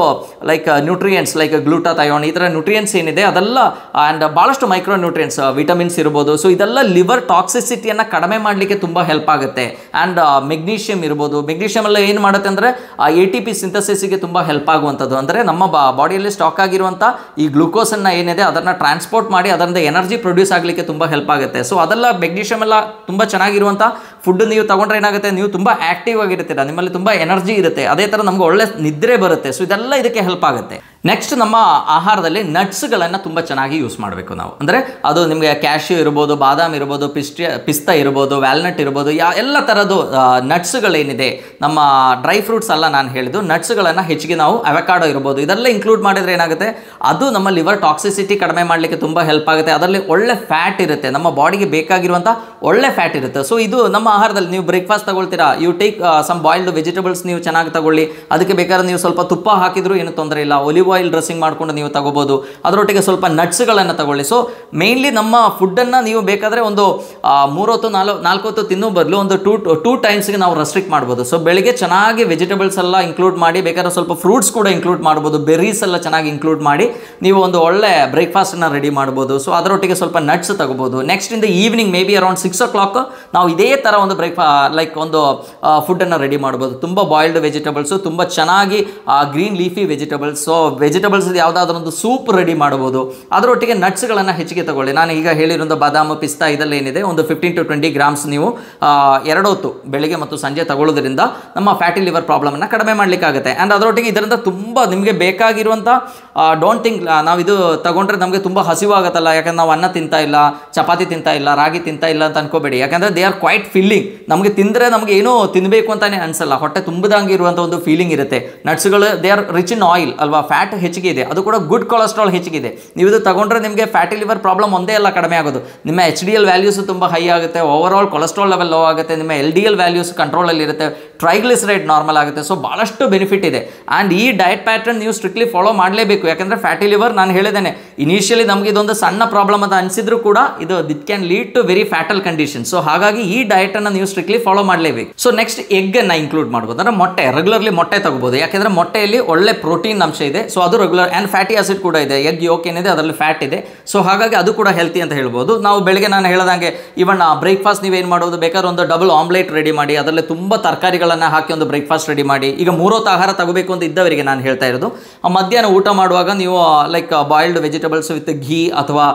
ಲೈಕ್ ನ್ಯೂಟ್ರಿಯೆಂಟ್ಸ್ ಲೈಕ್ ಗ್ಲೂಟಾಥಯೋನ್ ಈ ಥರ ನ್ಯೂಟ್ರಿಯೆಂಟ್ಸ್ ಏನಿದೆ, ಅದೆಲ್ಲ ಆ್ಯಂಡ್ ಭಾಳಷ್ಟು ಮೈಕ್ರೋ ನ್ಯೂಟ್ರಿಯೆಂಟ್ಸ್ ವಿಟಮಿನ್ಸ್ ಇರ್ಬೋದು. ಸೊ ಇದೆಲ್ಲ ಲಿವರ್ ಟಾಕ್ಸಿಸಿಟಿಯನ್ನು ಕಡಿಮೆ ಮಾಡಲಿಕ್ಕೆ ತುಂಬ ಹೆಲ್ಪ್ ಆಗುತ್ತೆ. ಆ್ಯಂಡ್ ಮೆಗ್ನೀಷಿಯಮ್ ಇರ್ಬೋದು. ಮೆಗ್ನೀಷಿಯಮ್ ಎಲ್ಲ ಏನು ಮಾಡುತ್ತೆ ಅಂದರೆ ಎ ಟಿ ಪಿ ಸಿಂಥಸಿಸ್ಗೆ ತುಂಬ ಹೆಲ್ಪ್ ಆಗುವಂಥದ್ದು. ಅಂದರೆ ನಮ್ಮ ಬಾಡಿಯಲ್ಲಿ ಸ್ಟಾಕ್ ಆಗಿರುವಂಥ ಈ ಗ್ಲುಕೋಸನ್ನು ಏನಿದೆ ಅದನ್ನು ಟ್ರಾನ್ಸ್ಪೋರ್ಟ್ ಮಾಡಿ ಅದರಿಂದ ಎನರ್ಜಿ ಪ್ರೊಡ್ಯೂಸ್ ಆಗಲಿಕ್ಕೆ ತುಂಬ ಹೆಲ್ಪ್ ಆಗುತ್ತೆ. ಸೊ ಅದೆಲ್ಲ ಮೆಗ್ನೀಷಿಯಮ್ ಎಲ್ಲ ತುಂಬ ಚೆನ್ನಾಗಿರುವಂಥ ಫುಡ್ ನೀವು ತಗೊಂಡ್ರೆ ಏನಾಗುತ್ತೆ? ನೀವು ತುಂಬ ಆಕ್ಟಿವ್ ಆಗಿರ್ತೀರ ನಿಮ್ಮಲ್ಲಿ ತುಂಬ ಎನರ್ಜಿ ಇರುತ್ತೆ. ಅದೇ ಥರ ನಮ್ಗೆ ಒಳ್ಳೆ ನಿದ್ರೆ ಬರುತ್ತೆ. ಸೊ ಇದೆಲ್ಲ ಇದಕ್ಕೆ ಹೆಲ್ಪ್ ಆಗುತ್ತೆ. ನೆಕ್ಸ್ಟ್ ನಮ್ಮ ಆಹಾರದಲ್ಲಿ ನಟ್ಸ್ಗಳನ್ನು ತುಂಬ ಚೆನ್ನಾಗಿ ಯೂಸ್ ಮಾಡಬೇಕು ನಾವು. ಅಂದರೆ ಅದು ನಿಮಗೆ ಕ್ಯಾಶ್ಯೂ ಇರ್ಬೋದು, ಬಾದಾಮ್ ಇರ್ಬೋದು ಪಿಸ್ಟ ಪಿಸ್ತಾ ಇರ್ಬೋದು ವ್ಯಾಲ್ನಟ್ ಇರ್ಬೋದು, ಯಾ ಎಲ್ಲ ಥರದ್ದು ನಟ್ಸ್ಗಳೇನಿದೆ ನಮ್ಮ ಡ್ರೈ ಫ್ರೂಟ್ಸ್ ಎಲ್ಲ ನಾನು ಹೇಳಿದ್ದು. ನಟ್ಸ್ಗಳನ್ನು ಹೆಚ್ಚಿಗೆ ನಾವು ಅವಕಾಡೋ ಇರ್ಬೋದು. ಇದೆಲ್ಲ ಇನ್ಕ್ಲೂಡ್ ಮಾಡಿದರೆ ಏನಾಗುತ್ತೆ? ಅದು ನಮ್ಮ ಲಿವರ್ ಟಾಕ್ಸಿಸಿಟಿ ಕಡಿಮೆ ಮಾಡಲಿಕ್ಕೆ ತುಂಬ ಹೆಲ್ಪ್ ಆಗುತ್ತೆ. ಅದರಲ್ಲಿ ಒಳ್ಳೆ ಫ್ಯಾಟ್ ಇರುತ್ತೆ. ನಮ್ಮ ಬಾಡಿಗೆ ಬೇಕಾಗಿರುವಂಥ ಒಳ್ಳೆ ಫ್ಯಾಟ್ ಇರುತ್ತೆ. ಸೊ ಇದು ನಮ್ಮ ಆಹಾರದಲ್ಲಿ ನೀವು breakfast ತಗೊಳ್ತೀರಾ? You take some boiled vegetables ನೀವು ಚೆನ್ನಾಗಿ ತಗೊಳ್ಳಿ. ಅದಕ್ಕೆ ಬೇಕಾದ್ರೆ ನೀವು ಸ್ವಲ್ಪ ತುಪ್ಪ ಹಾಕಿದರೂ ಏನು ತೊಂದರೆ ಇಲ್ಲ. ಒಲಿವ್ ಆಯಿಲ್ ಡ್ರೆಸ್ಸಿಂಗ್ ಮಾಡ್ಕೊಂಡು ನೀವು ತಗೋಬೋದು. ಅದರೊಟ್ಟಿಗೆ ಸ್ವಲ್ಪ ನಟ್ಸ್ಗಳನ್ನು ತಗೊಳ್ಳಿ. ಸೊ ಮೇನ್ಲಿ ನಮ್ಮ ಫುಡ್ಡನ್ನು ನೀವು ಬೇಕಾದರೆ ಒಂದು ಮೂರೊತ್ತು ನಾಲ್ಕು ನಾಲ್ಕು ಹೊತ್ತು ತಿನ್ನೋ ಬದಲು ಒಂದು ಟೂ ಟೂ ಟೈಮ್ಸ್ಗೆ ನಾವು ರೆಸ್ಟ್ರಿಕ್ಟ್ ಮಾಡ್ಬೋದು. ಸೊ ಬೆಳಿಗ್ಗೆ ಚೆನ್ನಾಗಿ ವೆಜಿಟೇಬಲ್ಸ್ ಎಲ್ಲ ಇನ್ಕ್ಲೂಡ್ ಮಾಡಿ, ಬೇಕಾದ್ರೆ ಸ್ವಲ್ಪ ಫ್ರೂಟ್ಸ್ ಕೂಡ ಇನ್ಕ್ಲೂಡ್ ಮಾಡ್ಬೋದು. ಬೆರೀಸ್ ಎಲ್ಲ ಚೆನ್ನಾಗಿ ಇನ್ಕ್ಲೂಡ್ ಮಾಡಿ ನೀವು ಒಂದು ಒಳ್ಳೆ ಬ್ರೇಕ್ಫಾಸ್ಟನ್ನು ರೆಡಿ ಮಾಡ್ಬೋದು. ಸೊ ಅದರೊಟ್ಟಿಗೆ ಸ್ವಲ್ಪ ನಟ್ಸ್ ತಗೋಬೋದು. ನೆಕ್ಸ್ಟ್ ಇಂದ evening may be around six o'clock ನಾವು ಇದೇ ಥರ ಒಂದು ಬ್ರೇಕ್ಫಾ ಲೈಕ್ ಒಂದು ಫುಡ್ಡನ್ನು ರೆಡಿ ಮಾಡ್ಬೋದು. ತುಂಬ ಬಾಯ್ಲ್ಡ್ ವೆಜಿಟೇಬಲ್ಸು ತುಂಬ ಚೆನ್ನಾಗಿ green leafy vegetables so vegetables ಯಾವುದಾದ್ರೂ ಒಂದು ಸೂಪ್ ರೆಡಿ ಮಾಡ್ಬೋದು. ಅದರೊಟ್ಟಿಗೆ ನಟ್ಸ್ಗಳನ್ನು ಹೆಚ್ಚಿಗೆ ತಗೊಳ್ಳಿ. ನಾನು ಈಗ ಹೇಳಿರೋದು ಬಾದಾಮು ಪಿಸ್ತಾ ಇದೆಲ್ಲ ಏನಿದೆ, ಒಂದು ಫಿಫ್ಟೀನ್ ಟು ಟ್ವೆಂಟಿ ಗ್ರಾಮ್ಸ್ ನೀವು ಎರಡೊತ್ತು ಬೆಳಿಗ್ಗೆ ಮತ್ತು ಸಂಜೆ ತಗೊಳ್ಳೋದ್ರಿಂದ ನಮ್ಮ ಫ್ಯಾಟಿ ಲಿವರ್ ಪ್ರಾಬ್ಲಮನ್ನು ಕಡಿಮೆ ಮಾಡಲಿಕ್ಕಾಗುತ್ತೆ. ಆ್ಯಂಡ್ ಅದರೊಟ್ಟಿಗೆ ಇದರಿಂದ ತುಂಬ ನಿಮಗೆ ಬೇಕಾಗಿರುವಂಥ ಡೋಂಟ್ ಥಿಂಕ್ ನಾವು ಇದು ತಗೊಂಡ್ರೆ ನಮಗೆ ತುಂಬ ಹಸಿವಾಗುತ್ತಲ್ಲ. ಯಾಕಂದ್ರೆ ನಾವು ಅನ್ನ ತಿಂತಾ ಇಲ್ಲ, ಚಪಾತಿ ತಿಂತಾ ಇಲ್ಲ, ರಾಗಿ ತಿಂತಾ ಇಲ್ಲ ಅಂತ ಅನ್ಕೋಬೇಡಿ. ಯಾಕಂದರೆ ದೇ ಆರ್ ಕ್ವೈಟ್ ಫೀಲಿಂಗ್ ನಮಗೆ ತಿಂದರೆ ನಮಗೆ ಏನೋ ತಿನ್ನಬೇಕು ಅಂತಲೇ ಅನಿಸಲ್ಲ. ಹೊಟ್ಟೆ ತುಂಬದಂಗೆ ಇರುವಂಥ ಒಂದು ಫೀಲಿಂಗ್ ಇರುತ್ತೆ. ನಟ್ಸ್ಗಳು they are rich in oil ಅಲ್ವಾ? ಫ್ಯಾಟ್ ಹೆಚ್ಚಿಗೆ ಇದೆ. ಅದು ಕೂಡ ಗುಡ್ ಕೊಲೆಸ್ಟ್ರಾಲ್ ಹೆಚ್ಚಿಗಿದೆ ನೀವು ಇದು ತಗೊಂಡ್ರೆ ನಿಮಗೆ ಫ್ಯಾಟಿ ಲಿವರ್ ಪ್ರಾಬ್ಲಮ್ ಒಂದೇ ಅಲ್ಲ, ಕಡಿಮೆ ಆಗೋದು. ನಿಮ್ಮ ಎಚ್ ಡಿ ಎಲ್ ವ್ಯಾಲ್ಯೂಸು ತುಂಬ ಹೈ ಆಗುತ್ತೆ. Overall cholesterol level low ಆಗುತ್ತೆ. ನಿಮ್ಮ ಎಲ್ ಡಿ ಎಲ್ ವ್ಯಾಲ್ಯೂಸ್ ಕಂಟ್ರೋಲಲ್ಲಿ ಇರುತ್ತೆ ಟ್ರೈಗ್ಲಿಸರೈಡ್ ನಾರ್ಮಲ್ ಆಗುತ್ತೆ. ಸೊ ಭಾಳಷ್ಟು ಬೆನಿಫಿಟ್ ಇದೆ. ಆ್ಯಂಡ್ ಈ ಡಯಟ್ ಪ್ಯಾಟರ್ನ್ ನೀವು ಸ್ಟ್ರಿಕ್ಟ್ಲಿ ಫಾಲೋ ಮಾಡಲೇಬೇಕು. ಯಾಕಂದರೆ ಫ್ಯಾಟಿ ಲಿವರ್ ನಾನು ಹೇಳಿದ್ದೇನೆ. ಇನಿಷಿಯಲಿ ನಮಗೆ ಇದೊಂದು ಸಣ್ಣ ಪ್ರಾಬ್ಲಮ್ ಅಂತ ಅನಿಸಿದ್ರು ಕೂಡ ಇದು it can lead to very fatal condition so ಹಾಗಾಗಿ ಈ ಡಯಟನ್ನು ನೀವು ಸ್ಟ್ರಿಕ್ಟ್ಲಿ ಫಾಲೋ ಮಾಡಲೇಬೇಕು. ಸೊ ನೆಕ್ಸ್ಟ್ ಎಗ್ಗನ್ನು ಇನ್ಕ್ಲೂಡ್ ಮಾಡ್ಬೋದು. ಅಂದರೆ ಮೊಟ್ಟೆ ರೆಗ್ಯುಲರ್ಲಿ ಮೊಟ್ಟೆ ತಗೋಬೋದು. ಯಾಕೆಂದರೆ ಮೊಟ್ಟೆಯಲ್ಲಿ ಒಳ್ಳೆ ಪ್ರೋಟೀನ್ ಅಂಶ ಇದೆ. ಸೊ ಅದು ರೆಗ್ಯುಲರ್ ಆ್ಯಂಡ್ ಫ್ಯಾಟಿ ಆಸಿಡ್ ಕೂಡ ಇದೆ. ಎಗ್ ಏನಿದೆ, ಅದರಲ್ಲಿ ಫ್ಯಾಟ್ ಇದೆ. ಸೊ ಹಾಗಾಗಿ ಅದು ಕೂಡ ಹೆಲ್ತಿ ಅಂತ ಹೇಳ್ಬೋದು. ನಾವು ಬೆಳಗ್ಗೆ ನಾನು ಹೇಳ್ದಂಗೆ ಇವನ್ ಬ್ರೇಕ್ಫಾಸ್ಟ್ ನೀವೇನು ಮಾಡೋದು? ಬೇಕಾದ್ರೆ ಒಂದು ಡಬಲ್ ಆಮ್ಲೆಟ್ ರೆಡಿ ಮಾಡಿ. ಅದರಲ್ಲಿ ತುಂಬ ತರಕಾರಿಗಳನ್ನು ಹಾಕಿ ಒಂದು ಬ್ರೇಕ್ಫಾಸ್ಟ್ ರೆಡಿ ಮಾಡಿ, ಈಗ ಮೂರೊತ್ತು ಆಹಾರ ತಗೋಬೇಕು ಅಂತ ಇದ್ದವರಿಗೆ ನಾನು ಹೇಳ್ತಾ ಇರೋದು ಮಧ್ಯಾಹ್ನ ಊಟ ಮಾಡುವಾಗ ನೀವು like boiled vegetables with ghee ಅಥವಾ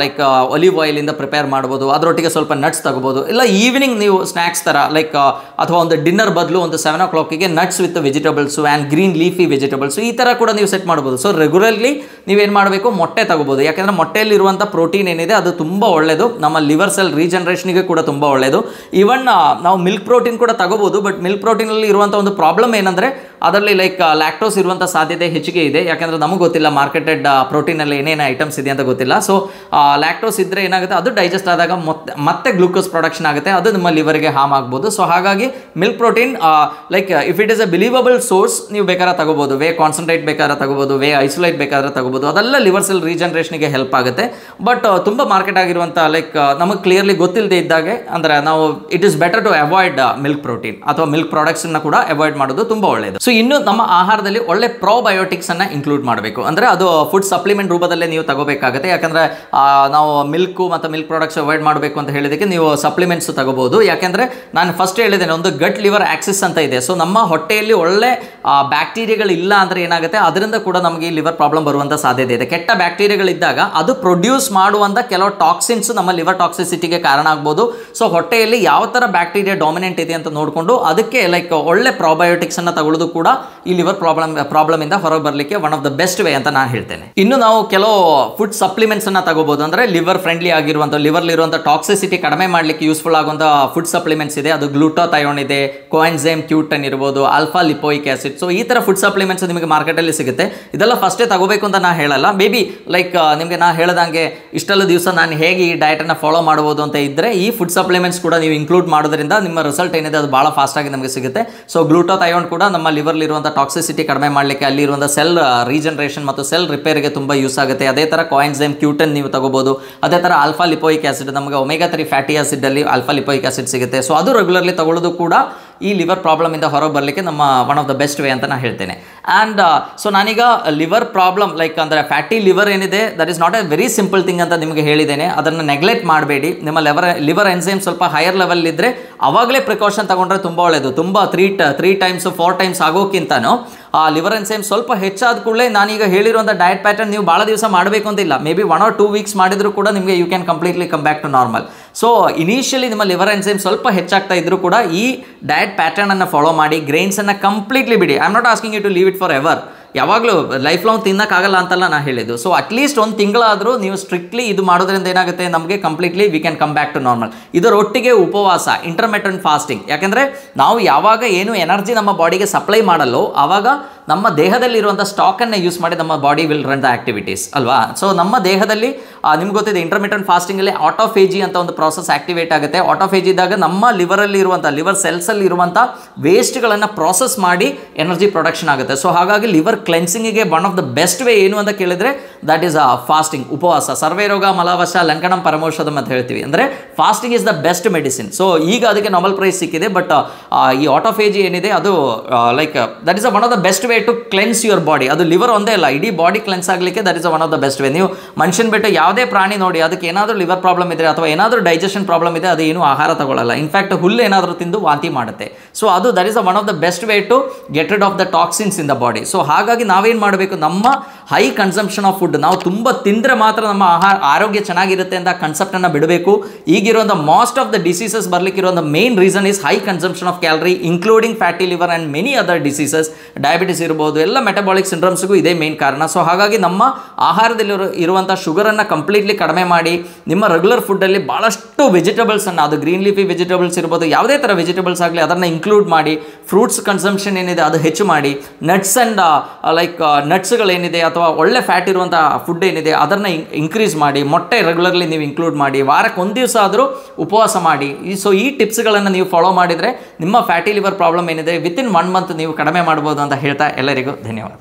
ಲೈಕ್ ಒಲಿವ್ ಆಯಿಲಿಂದ ಪ್ರಿಪೇರ್ ಮಾಡ್ಬೋದು, ಅದರೊಟ್ಟಿಗೆ ಸ್ವಲ್ಪ ನಟ್ಸ್ ತಗೋಬೋದು, ಇಲ್ಲ ಈವ್ನಿಂಗ್ ನೀವು ಸ್ನ್ಯಾಕ್ಸ್ ಥರ ಲೈಕ್ ಅಥವಾ ಒಂದು ಡಿನ್ನರ್ ಬದಲು ಒಂದು ಸೆವೆನ್ ಓ ಕ್ಲಾಕಿಗೆ nuts with vegetables and green leafy vegetables ಈ ಥರ ಕೂಡ ನೀವು ಸೆಟ್ ಮಾಡ್ಬೋದು ಸೊ ರೆಗ್ಯುಲರ್ಲಿ ನೀವೇನು ಮಾಡಬೇಕು, ಮೊಟ್ಟೆ ತಗೋಬೋದು, ಯಾಕೆಂದರೆ ಮೊಟ್ಟೆಯಲ್ಲಿರುವಂಥ ಪ್ರೋಟೀನ್ ಏನಿದೆ ಅದು ತುಂಬ ಒಳ್ಳೆಯದು ನಮ್ಮ ಲಿವರ್ ಸೆಲ್ ರೀಜನ್ರೇಷನ್ಗೆ ಕೂಡ ತುಂಬ ಒಳ್ಳೆಯದು ಈವನ್ ನಾವು ಮಿಲ್ಕ್ ಪ್ರೋಟೀನ್ ಕೂಡ ತಗೋಬೋದು ಬಟ್ ಮಿಲ್ಕ್ ಪ್ರೋಟೀನಲ್ಲಿ ಇರುವಂಥ ಒಂದು ಪ್ರಾಬ್ಲಮ್ ಏನಂದರೆ ಅದರಲ್ಲಿ ಲೈಕ್ ಲ್ಯಾಕ್ಟೋಸ್ ಇರುವಂಥ ಸಾಧ್ಯತೆ ಹೆಚ್ಚಿಗೆ ಇದೆ. ಯಾಕಂದರೆ ನಮಗೆ ಗೊತ್ತಿಲ್ಲ ಮಾರ್ಕೆಟೆಡ್ ಪ್ರೋಟೀನಲ್ಲಿ ಏನೇನು ಐಟಮ್ಸ್ ಇದೆ ಅಂತ ಗೊತ್ತಿಲ್ಲ. ಸೊ ಲ್ಯಾಕ್ಟೋಸ್ ಇದ್ದರೆ ಏನಾಗುತ್ತೆ? ಅದು ಡೈಜೆಸ್ಟ್ ಆದಾಗ ಮತ್ತೆ ಮತ್ತೆ ಗ್ಲೂಕೋಸ್ ಪ್ರೊಡಕ್ಷನ್ ಆಗುತ್ತೆ. ಅದು ನಿಮ್ಮ ಲಿವರ್ಗೆ ಹಾಮ್ ಆಗ್ಬೋದು. ಸೊ ಹಾಗಾಗಿ milk protein like if it is a believable source ನೀವು ಬೇಕಾದ್ರೆ ತಗೋಬೋದು. ವೇ ಕಾನ್ಸಂಟ್ರೇಟ್ ಬೇಕಾದ್ರೆ ತಗೋಬೋದು. ವೇ ಐಸೋಲೇಟ್ ಬೇಕಾದ್ರೆ ತಗೋಬೋದು. ಅದೆಲ್ಲ ಲಿವರ್ ಸೆಲ್ ರೀಜನ್ರೇಷನ್ಗೆ ಹೆಲ್ಪ್ ಆಗುತ್ತೆ. ಬಟ್ ತುಂಬ ಮಾರ್ಕೆಟ್ ಆಗಿರುವಂಥ ಲೈಕ್ ನಮಗೆ ಕ್ಲಿಯರ್ಲಿ ಗೊತ್ತಿಲ್ಲದೆ ಇದ್ದಾಗೆ, ಅಂದರೆ ನಾವು it is better to avoid milk protein ಅಥವಾ ಮಿಲ್ಕ್ ಪ್ರಾಡಕ್ಟ್ಸನ್ನು ಕೂಡ ಅವಾಯ್ಡ್ ಮಾಡೋದು ತುಂಬ ಒಳ್ಳೆಯದು ಸೊ ಇನ್ನು ನಮ್ಮ ಆಹಾರದಲ್ಲಿ ಒಳ್ಳೆ ಪ್ರೋಬಯೋಟಿಕ್ಸ್ ಅನ್ನ ಇನ್ಕ್ಲೂಡ್ ಮಾಡಬೇಕು. ಅಂದರೆ ಅದು ಫುಡ್ ಸಪ್ಲಿಮೆಂಟ್ ರೂಪದಲ್ಲೇ ನೀವು ತಗೋಬೇಕಾಗುತ್ತೆ. ಯಾಕಂದರೆ ನಾವು ಮಿಲ್ಕು ಮತ್ತು ಮಿಲ್ಕ್ ಪ್ರಾಡಕ್ಟ್ಸ್ ಅವಾಯ್ಡ್ ಮಾಡಬೇಕು ಅಂತ ಹೇಳಿದಕ್ಕೆ ನೀವು ಸಪ್ಲಿಮೆಂಟ್ಸ್ ತಗೋಬಹುದು. ಯಾಕೆಂದರೆ, ನಾನು ಫಸ್ಟ್ ಹೇಳಿದ್ದೇನೆ, ಒಂದು ಗಟ್ ಲಿವರ್ ಆಕ್ಸಿಸ್ ಅಂತ ಇದೆ. ಸೊ ನಮ್ಮ ಹೊಟ್ಟೆಯಲ್ಲಿ ಒಳ್ಳೆ ಬ್ಯಾಕ್ಟೀರಿಯಾಗಳು ಇಲ್ಲ ಅಂದರೆ ಏನಾಗುತ್ತೆ? ಅದರಿಂದ ಕೂಡ ನಮಗೆ ಲಿವರ್ ಪ್ರಾಬ್ಲಮ್ ಬರುವಂಥ ಸಾಧ್ಯತೆ ಇದೆ. ಕೆಟ್ಟ ಬ್ಯಾಕ್ಟೀರಿಯಾಗಳಿದ್ದಾಗ ಅದು ಪ್ರೊಡ್ಯೂಸ್ ಮಾಡುವಂಥ ಕೆಲವು ಟಾಕ್ಸಿನ್ಸ್ ನಮ್ಮ ಲಿವರ್ ಟಾಕ್ಸಿಸಿಟಿಗೆ ಕಾರಣ ಆಗ್ಬೋದು. ಸೊ ಹೊಟ್ಟೆಯಲ್ಲಿ ಯಾವ ಥರ ಬ್ಯಾಕ್ಟೀರಿಯಾ ಡಾಮಿನೆಂಟ್ ಇದೆ ಅಂತ ನೋಡಿಕೊಂಡು ಅದಕ್ಕೆ ಲೈಕ್ ಒಳ್ಳೆ ಪ್ರಾಬಯೋಟಿಕ್ಸ್ ಅನ್ನ ತಗೊಳ್ಳೋದು ಕೂಡ ಈ ಲಿವರ್ ಪ್ರಾಬ್ಲಮ್ ಪ್ರಾಬ್ಲಮ್ ಇಂದ ಹೊರಗೆ ಬರಲಿಕ್ಕೆ one of the best way ಅಂತ ನಾನು ಹೇಳ್ತೇನೆ. ಇನ್ನು ನಾವು ಕೆಲವು ಫುಡ್ ಸಪ್ಲಿಮೆಂಟ್ಸ್ ಅನ್ನ ತಗೋಬಹುದು ಅಂದ್ರೆ ಲಿವರ್ ಫ್ರೆಂಡ್ಲಿ ಆಗಿರುವಂಥ ಲಿವರ್ ಇರುವಂಥ ಟಾಕ್ಸಿಸಿಟಿ ಕಡಿಮೆ ಮಾಡಲಿಕ್ಕೆ ಯೂಸ್ಫುಲ್ ಆಗುವಂಥ ಫುಡ್ ಸಪ್ಲಿಮೆಂಟ್ಸ್ ಇದೆ. ಅದು ಗ್ಲೂಟೋಥಯೋನ್ ಇದೆ ಕೋಎನ್ಸೈಮ್ ಕ್ಯೂಟನ್ ಇರ್ಬೋದು ಆಲ್ಫಾ ಲಿಪೋಯಿಕ್ ಆಸಿಡ್ ಸೊ ಈ ಥರ ಫುಡ್ ಸಪ್ಲಿಮೆಂಟ್ಸ್ ನಿಮಗೆ ಮಾರ್ಕೆಟಲ್ಲಿ ಸಿಗುತ್ತೆ. ಇದೆಲ್ಲ ಫಸ್ಟೇ ತಗೋಬೇಕು ಅಂತ ನಾನು ಹೇಳಲ್ಲ. ಮೇ ಬಿ ಲೈಕ್ ನಿಮಗೆ ನಾ ಹೇಳ್ದಂಗೆ ಇಷ್ಟೆಲ್ಲ ದಿವಸ ನಾನು ಹೇಗೆ ಈ ಡಯಟನ್ನು ಫಾಲೋ ಮಾಡ್ಬೋದು ಅಂತ ಇದ್ದರೆ ಈ ಫುಡ್ ಸಪ್ಲಿಮೆಂಟ್ಸ್ ಕೂಡ ನೀವು ಇನ್ಕ್ಲೂಡ್ ಮಾಡೋದ್ರಿಂದ ನಿಮ್ಮ ರಿಸಲ್ಟ್ ಏನಿದೆ ಅದು ಭಾಳ ಫಾಸ್ಟಾಗಿ ನಮಗೆ ಸಿಗುತ್ತೆ. ಸೊ ಗ್ಲೂಟೋಥಯೋನ್ ಕೂಡ ನಮ್ಮ ಲಿವರ್ಲಿರುವಂಥ ಟಾಕ್ಸಿಸಿಟಿ ಕಡಿಮೆ ಮಾಡಲಿಕ್ಕೆ ಅಲ್ಲಿರುವಂಥ ಸೆಲ್ ರೀಜನರೇಷನ್ ಮತ್ತು ಸೆಲ್ ರಿಪೇರಿಗೆ ತುಂಬ ಯೂಸ್ ಆಗುತ್ತೆ. ಅದೇ ಥರ ಕಾಯಿನ್ಸೈಮ್ ಕ್ಯೂಟನ್ ನೀವು ತಗೋಬೋದು. ಅದೇ ಥರ ಆಲ್ಫಾ ಲಿಪೋಯಿಕ್ ಆಸಿಡ್ ನಮಗೆ ಒಮೆಗಾ ತ್ರೀ ಫ್ಯಾಟಿ ಆಸಿಡಲ್ಲಿ ಆಲ್ಫಾ ಲಿಪೋಯಿಕ್ ಆಸಿಡ್ ಸಿಗುತ್ತೆ. ಸೊ ಅದು ರೆಗ್ಯುಲರ್ಲಿ ತಗೊಳ್ಳೋದು ಕೂಡ ಈ ಲಿವರ್ ಪ್ರಾಬ್ಲಮಿಂದ ಹೊರಗೆ ಬರಲಿಕ್ಕೆ ನಮ್ಮ one of the best way ಅಂತ ನಾನು ಹೇಳ್ತೇನೆ. ಆ್ಯಂಡ್ ಸೊ ನಾನೀಗ ಲಿವರ್ ಪ್ರಾಬ್ಲಮ್ ಲೈಕ್ ಅಂದರೆ ಫ್ಯಾಟಿ ಲಿವರ್ ಏನಿದೆ that is not a very simple thing ಅಂತ ನಿಮಗೆ ಹೇಳಿದ್ದೇನೆ. ಅದನ್ನು ನೆಗ್ಲೆಕ್ಟ್ ಮಾಡಬೇಡಿ. ನಿಮ್ಮ ಲೆವರ್ ಲಿವರ್ ಎನ್ಸೈಮ್ ಸ್ವಲ್ಪ ಹೈಯರ್ ಲೆವೆಲ್ ಇದ್ದರೆ ಅವಾಗಲೇ ಪ್ರಿಕಾಷನ್ ತಗೊಂಡ್ರೆ ತುಂಬ ಒಳ್ಳೆಯದು ತುಂಬ three three times four times ಆಗೋಕ್ಕಿಂತನೂ, ಆ ಲಿವರ್ ಎನ್ಸೈಮ್ ಸ್ವಲ್ಪ ಹೆಚ್ಚಾದ ಕೂಡಲೇ ನಾನೀಗ ಹೇಳಿರುವಂಥ ಡಯಟ್ ಪ್ಯಾಟರ್ನ್ ನೀವು ಭಾಳ ದಿವಸ ಮಾಡಬೇಕು ಅಂತಿಲ್ಲ may be one or two weeks ಮಾಡಿದರೂ ಕೂಡ ನಿಮಗೆ you can completely come back to normal so initially ನಿಮ್ಮ ಲಿವರ್ ಎನ್ಸೈಮ್ ಸ್ವಲ್ಪ ಹೆಚ್ಚಾಗ್ತಾ ಇದ್ರೂ ಕೂಡ ಈ ಡಯಟ್ ಪ್ಯಾಟರ್ನನ್ನು ಫಾಲೋ ಮಾಡಿ ಗ್ರೈನ್ಸನ್ನು ಕಂಪ್ಲೀಟ್ಲಿ ಬಿಡಿ. I am not asking you to leave it for ever ಯಾವಾಗಲೂ ಲೈಫ್ ಲಾಂಗ್ ತಿನ್ನೋಕ್ಕಾಗಲ್ಲ ಅಂತಲ್ಲ ನಾನು ಹೇಳಿದ್ದು. ಸೊ ಅಟ್ಲೀಸ್ಟ್ ಒಂದು ತಿಂಗಳಾದರೂ ನೀವು ಸ್ಟ್ರಿಕ್ಟ್ಲಿ ಇದು ಮಾಡೋದ್ರಿಂದ ಏನಾಗುತ್ತೆ? ನಮಗೆ completely we can come back to normal ಇದರೊಟ್ಟಿಗೆ ಉಪವಾಸ ಇಂಟರ್ಮೆಟೆಂಟ್ ಫಾಸ್ಟಿಂಗ್ ಯಾಕೆಂದರೆ ನಾವು ಯಾವಾಗ ಏನು ಎನರ್ಜಿ ನಮ್ಮ ಬಾಡಿಗೆ ಸಪ್ಲೈ ಮಾಡಲ್ಲೋ, ಆವಾಗ ನಮ್ಮ ದೇಹದಲ್ಲಿರುವಂಥ ಸ್ಟಾಕನ್ನು ಯೂಸ್ ಮಾಡಿ ನಮ್ಮ body will run the activities ಅಲ್ವಾ? ಸೊ ನಮ್ಮ ದೇಹದಲ್ಲಿ ನಿಮ್ಗೆ ಗೊತ್ತಿದೆ ಇಂಟರ್ಮಿಟೆಂಟ್ ಫಾಸ್ಟಿಂಗಲ್ಲಿ ಆಟೋಫೇಜಿ ಅಂತ ಒಂದು ಪ್ರಾಸೆಸ್ ಆಕ್ಟಿವೇಟ್ ಆಗುತ್ತೆ. ಆಟೋಫೇಜಿ ಇದ್ದಾಗ ನಮ್ಮ ಲಿವರಲ್ಲಿ ಇರುವಂಥ ಲಿವರ್ ಸೆಲ್ಸಲ್ಲಿ ಇರುವಂಥ ವೇಸ್ಟ್ಗಳನ್ನು ಪ್ರಾಸೆಸ್ ಮಾಡಿ ಎನರ್ಜಿ ಪ್ರೊಡಕ್ಷನ್ ಆಗುತ್ತೆ. ಸೊ ಹಾಗಾಗಿ liver ಕ್ಲೆನ್ಸಿಂಗಿಗೆ one of the best way ಏನು ಅಂತ ಕೇಳಿದರೆ ದಟ್ ಈಸ್ ಅ ಫಾಸ್ಟಿಂಗ್ ಉಪವಾಸ, ಸರ್ವೇ ರೋಗ, ಮಲವಶ, ಲಂಕಣಂ, ಪರಮೌಷಧಂ ಅಂತ ಹೇಳ್ತೀವಿ. ಅಂದರೆ fasting is the best medicine so ಈಗ ಅದಕ್ಕೆ ನಾಮಲ್ ಪ್ರೈಸ್ ಸಿಕ್ಕಿದೆ ಬಟ್ ಈ ಆಟೋಫೇಜಿ ಏನಿದೆ, ಅದು like that is a one of the best way way to cleanse your body ಅದು ಲಿವರ್ ಒಂದೇ ಅಲ್ಲ, ಇಡೀ ಬಾಡಿ ಕ್ಲೆನ್ಸ್ ಆಗಲಿಕ್ಕೆ that is one of the best way ನೀವು ಮನುಷ್ಯನ ಬಿಟ್ಟು ಯಾವುದೇ ಪ್ರಾಣಿ ನೋಡಿ, ಅದಕ್ಕೆ ಏನಾದರೂ ಲಿವರ್ ಪ್ರಾಬ್ಲಮ್ ಇದೆ ಅಥವಾ ಏನಾದರೂ ಡೈಜೆಷನ್ ಪ್ರಾಬ್ಲಮ್ ಇದೆ ಅದು ಏನು ಆಹಾರ ತಗೊಳ್ಳಲ್ಲ ಇನ್ಫ್ಯಾಕ್ಟ್ ಹುಲ್ಲು ಏನಾದರೂ ತಿಂದು ವಾಂತಿ ಮಾಡುತ್ತೆ. ಸೊ ಅದು that is one of the best way to get rid of the toxins in the body so ಹಾಗಾಗಿ ನಾವೇನು ಮಾಡಬೇಕು? ನಮ್ಮ ಹೈ ಕನ್ಸಂಪ್ಷನ್ ಆಫ್ ಫುಡ್ ನಾವು ತುಂಬ ತಿಂದರೆ ಮಾತ್ರ ನಮ್ಮ ಆಹಾರ ಆರೋಗ್ಯ ಚೆನ್ನಾಗಿರುತ್ತೆ ಅಂತ ಕನ್ಸೆಪ್ಟನ್ನು ಬಿಡಬೇಕು. ಈಗಿರುವಂಥ most of the diseases ಬರಲಿಕ್ಕಿರುವಂಥ main reason is high consumption of calorie including fatty liver and many other diseases diabetes ಇರ್ಬೋದು, ಎಲ್ಲ ಮೆಟಬಾಲಿಕ್ ಸಿಂಡ್ರಮ್ಸ್ಗೂ ಇದೇ ಮೇನ್ ಕಾರಣ. ಸೊ ಹಾಗಾಗಿ ನಮ್ಮ ಆಹಾರದಲ್ಲಿರೋ ಇರುವಂಥ ಶುಗರನ್ನು ಕಂಪ್ಲೀಟ್ಲಿ ಕಡಿಮೆ ಮಾಡಿ, ನಿಮ್ಮ ರೆಗ್ಯುಲರ್ ಫುಡ್ಡಲ್ಲಿ ಭಾಳಷ್ಟು ವೆಜಿಟೇಬಲ್ಸನ್ನು ಅದು ಗ್ರೀನ್ ಲೀಫಿ ವೆಜಿಟೇಬಲ್ಸ್ ಇರ್ಬೋದು, ಯಾವುದೇ ಥರ ವೆಜಿಟೇಬಲ್ಸ್ ಆಗಲಿ ಅದನ್ನು ಇನ್ಕ್ಲೂಡ್ ಮಾಡಿ ಫ್ರೂಟ್ಸ್ ಕನ್ಸಂಪ್ಷನ್ ಏನಿದೆ ಅದು ಹೆಚ್ಚು ಮಾಡಿ ನಟ್ಸ್ ಆ್ಯಂಡ್ ಲೈಕ್ ನಟ್ಸ್ಗಳೇನಿದೆ ಅಥವಾ ಒಳ್ಳೆ ಫ್ಯಾಟ್ ಇರುವಂಥ ಫುಡ್ ಏನಿದೆ, ಅದನ್ನು ಇನ್ಕ್ರೀಸ್ ಮಾಡಿ, ಮೊಟ್ಟೆ ರೆಗ್ಯುಲರ್ಲಿ ನೀವು ಇನ್ಕ್ಲೂಡ್ ಮಾಡಿ, ವಾರಕ್ಕೆ ಒಂದು ದಿವಸ ಆದರೂ ಉಪವಾಸ ಮಾಡಿ. ಸೊ ಈ ಟಿಪ್ಸ್ಗಳನ್ನು ನೀವು ಫಾಲೋ ಮಾಡಿದರೆ ನಿಮ್ಮ ಫ್ಯಾಟಿ ಲಿವರ್ ಪ್ರಾಬ್ಲಮ್ ಏನಿದೆ ವಿತಿನ್ ಒನ್ ಮಂತ್ ನೀವು ಕಡಿಮೆ ಮಾಡ್ಬೋದು ಅಂತ ಹೇಳ್ತಾ ಎಲ್ಲರಿಗೂ ಧನ್ಯವಾದ.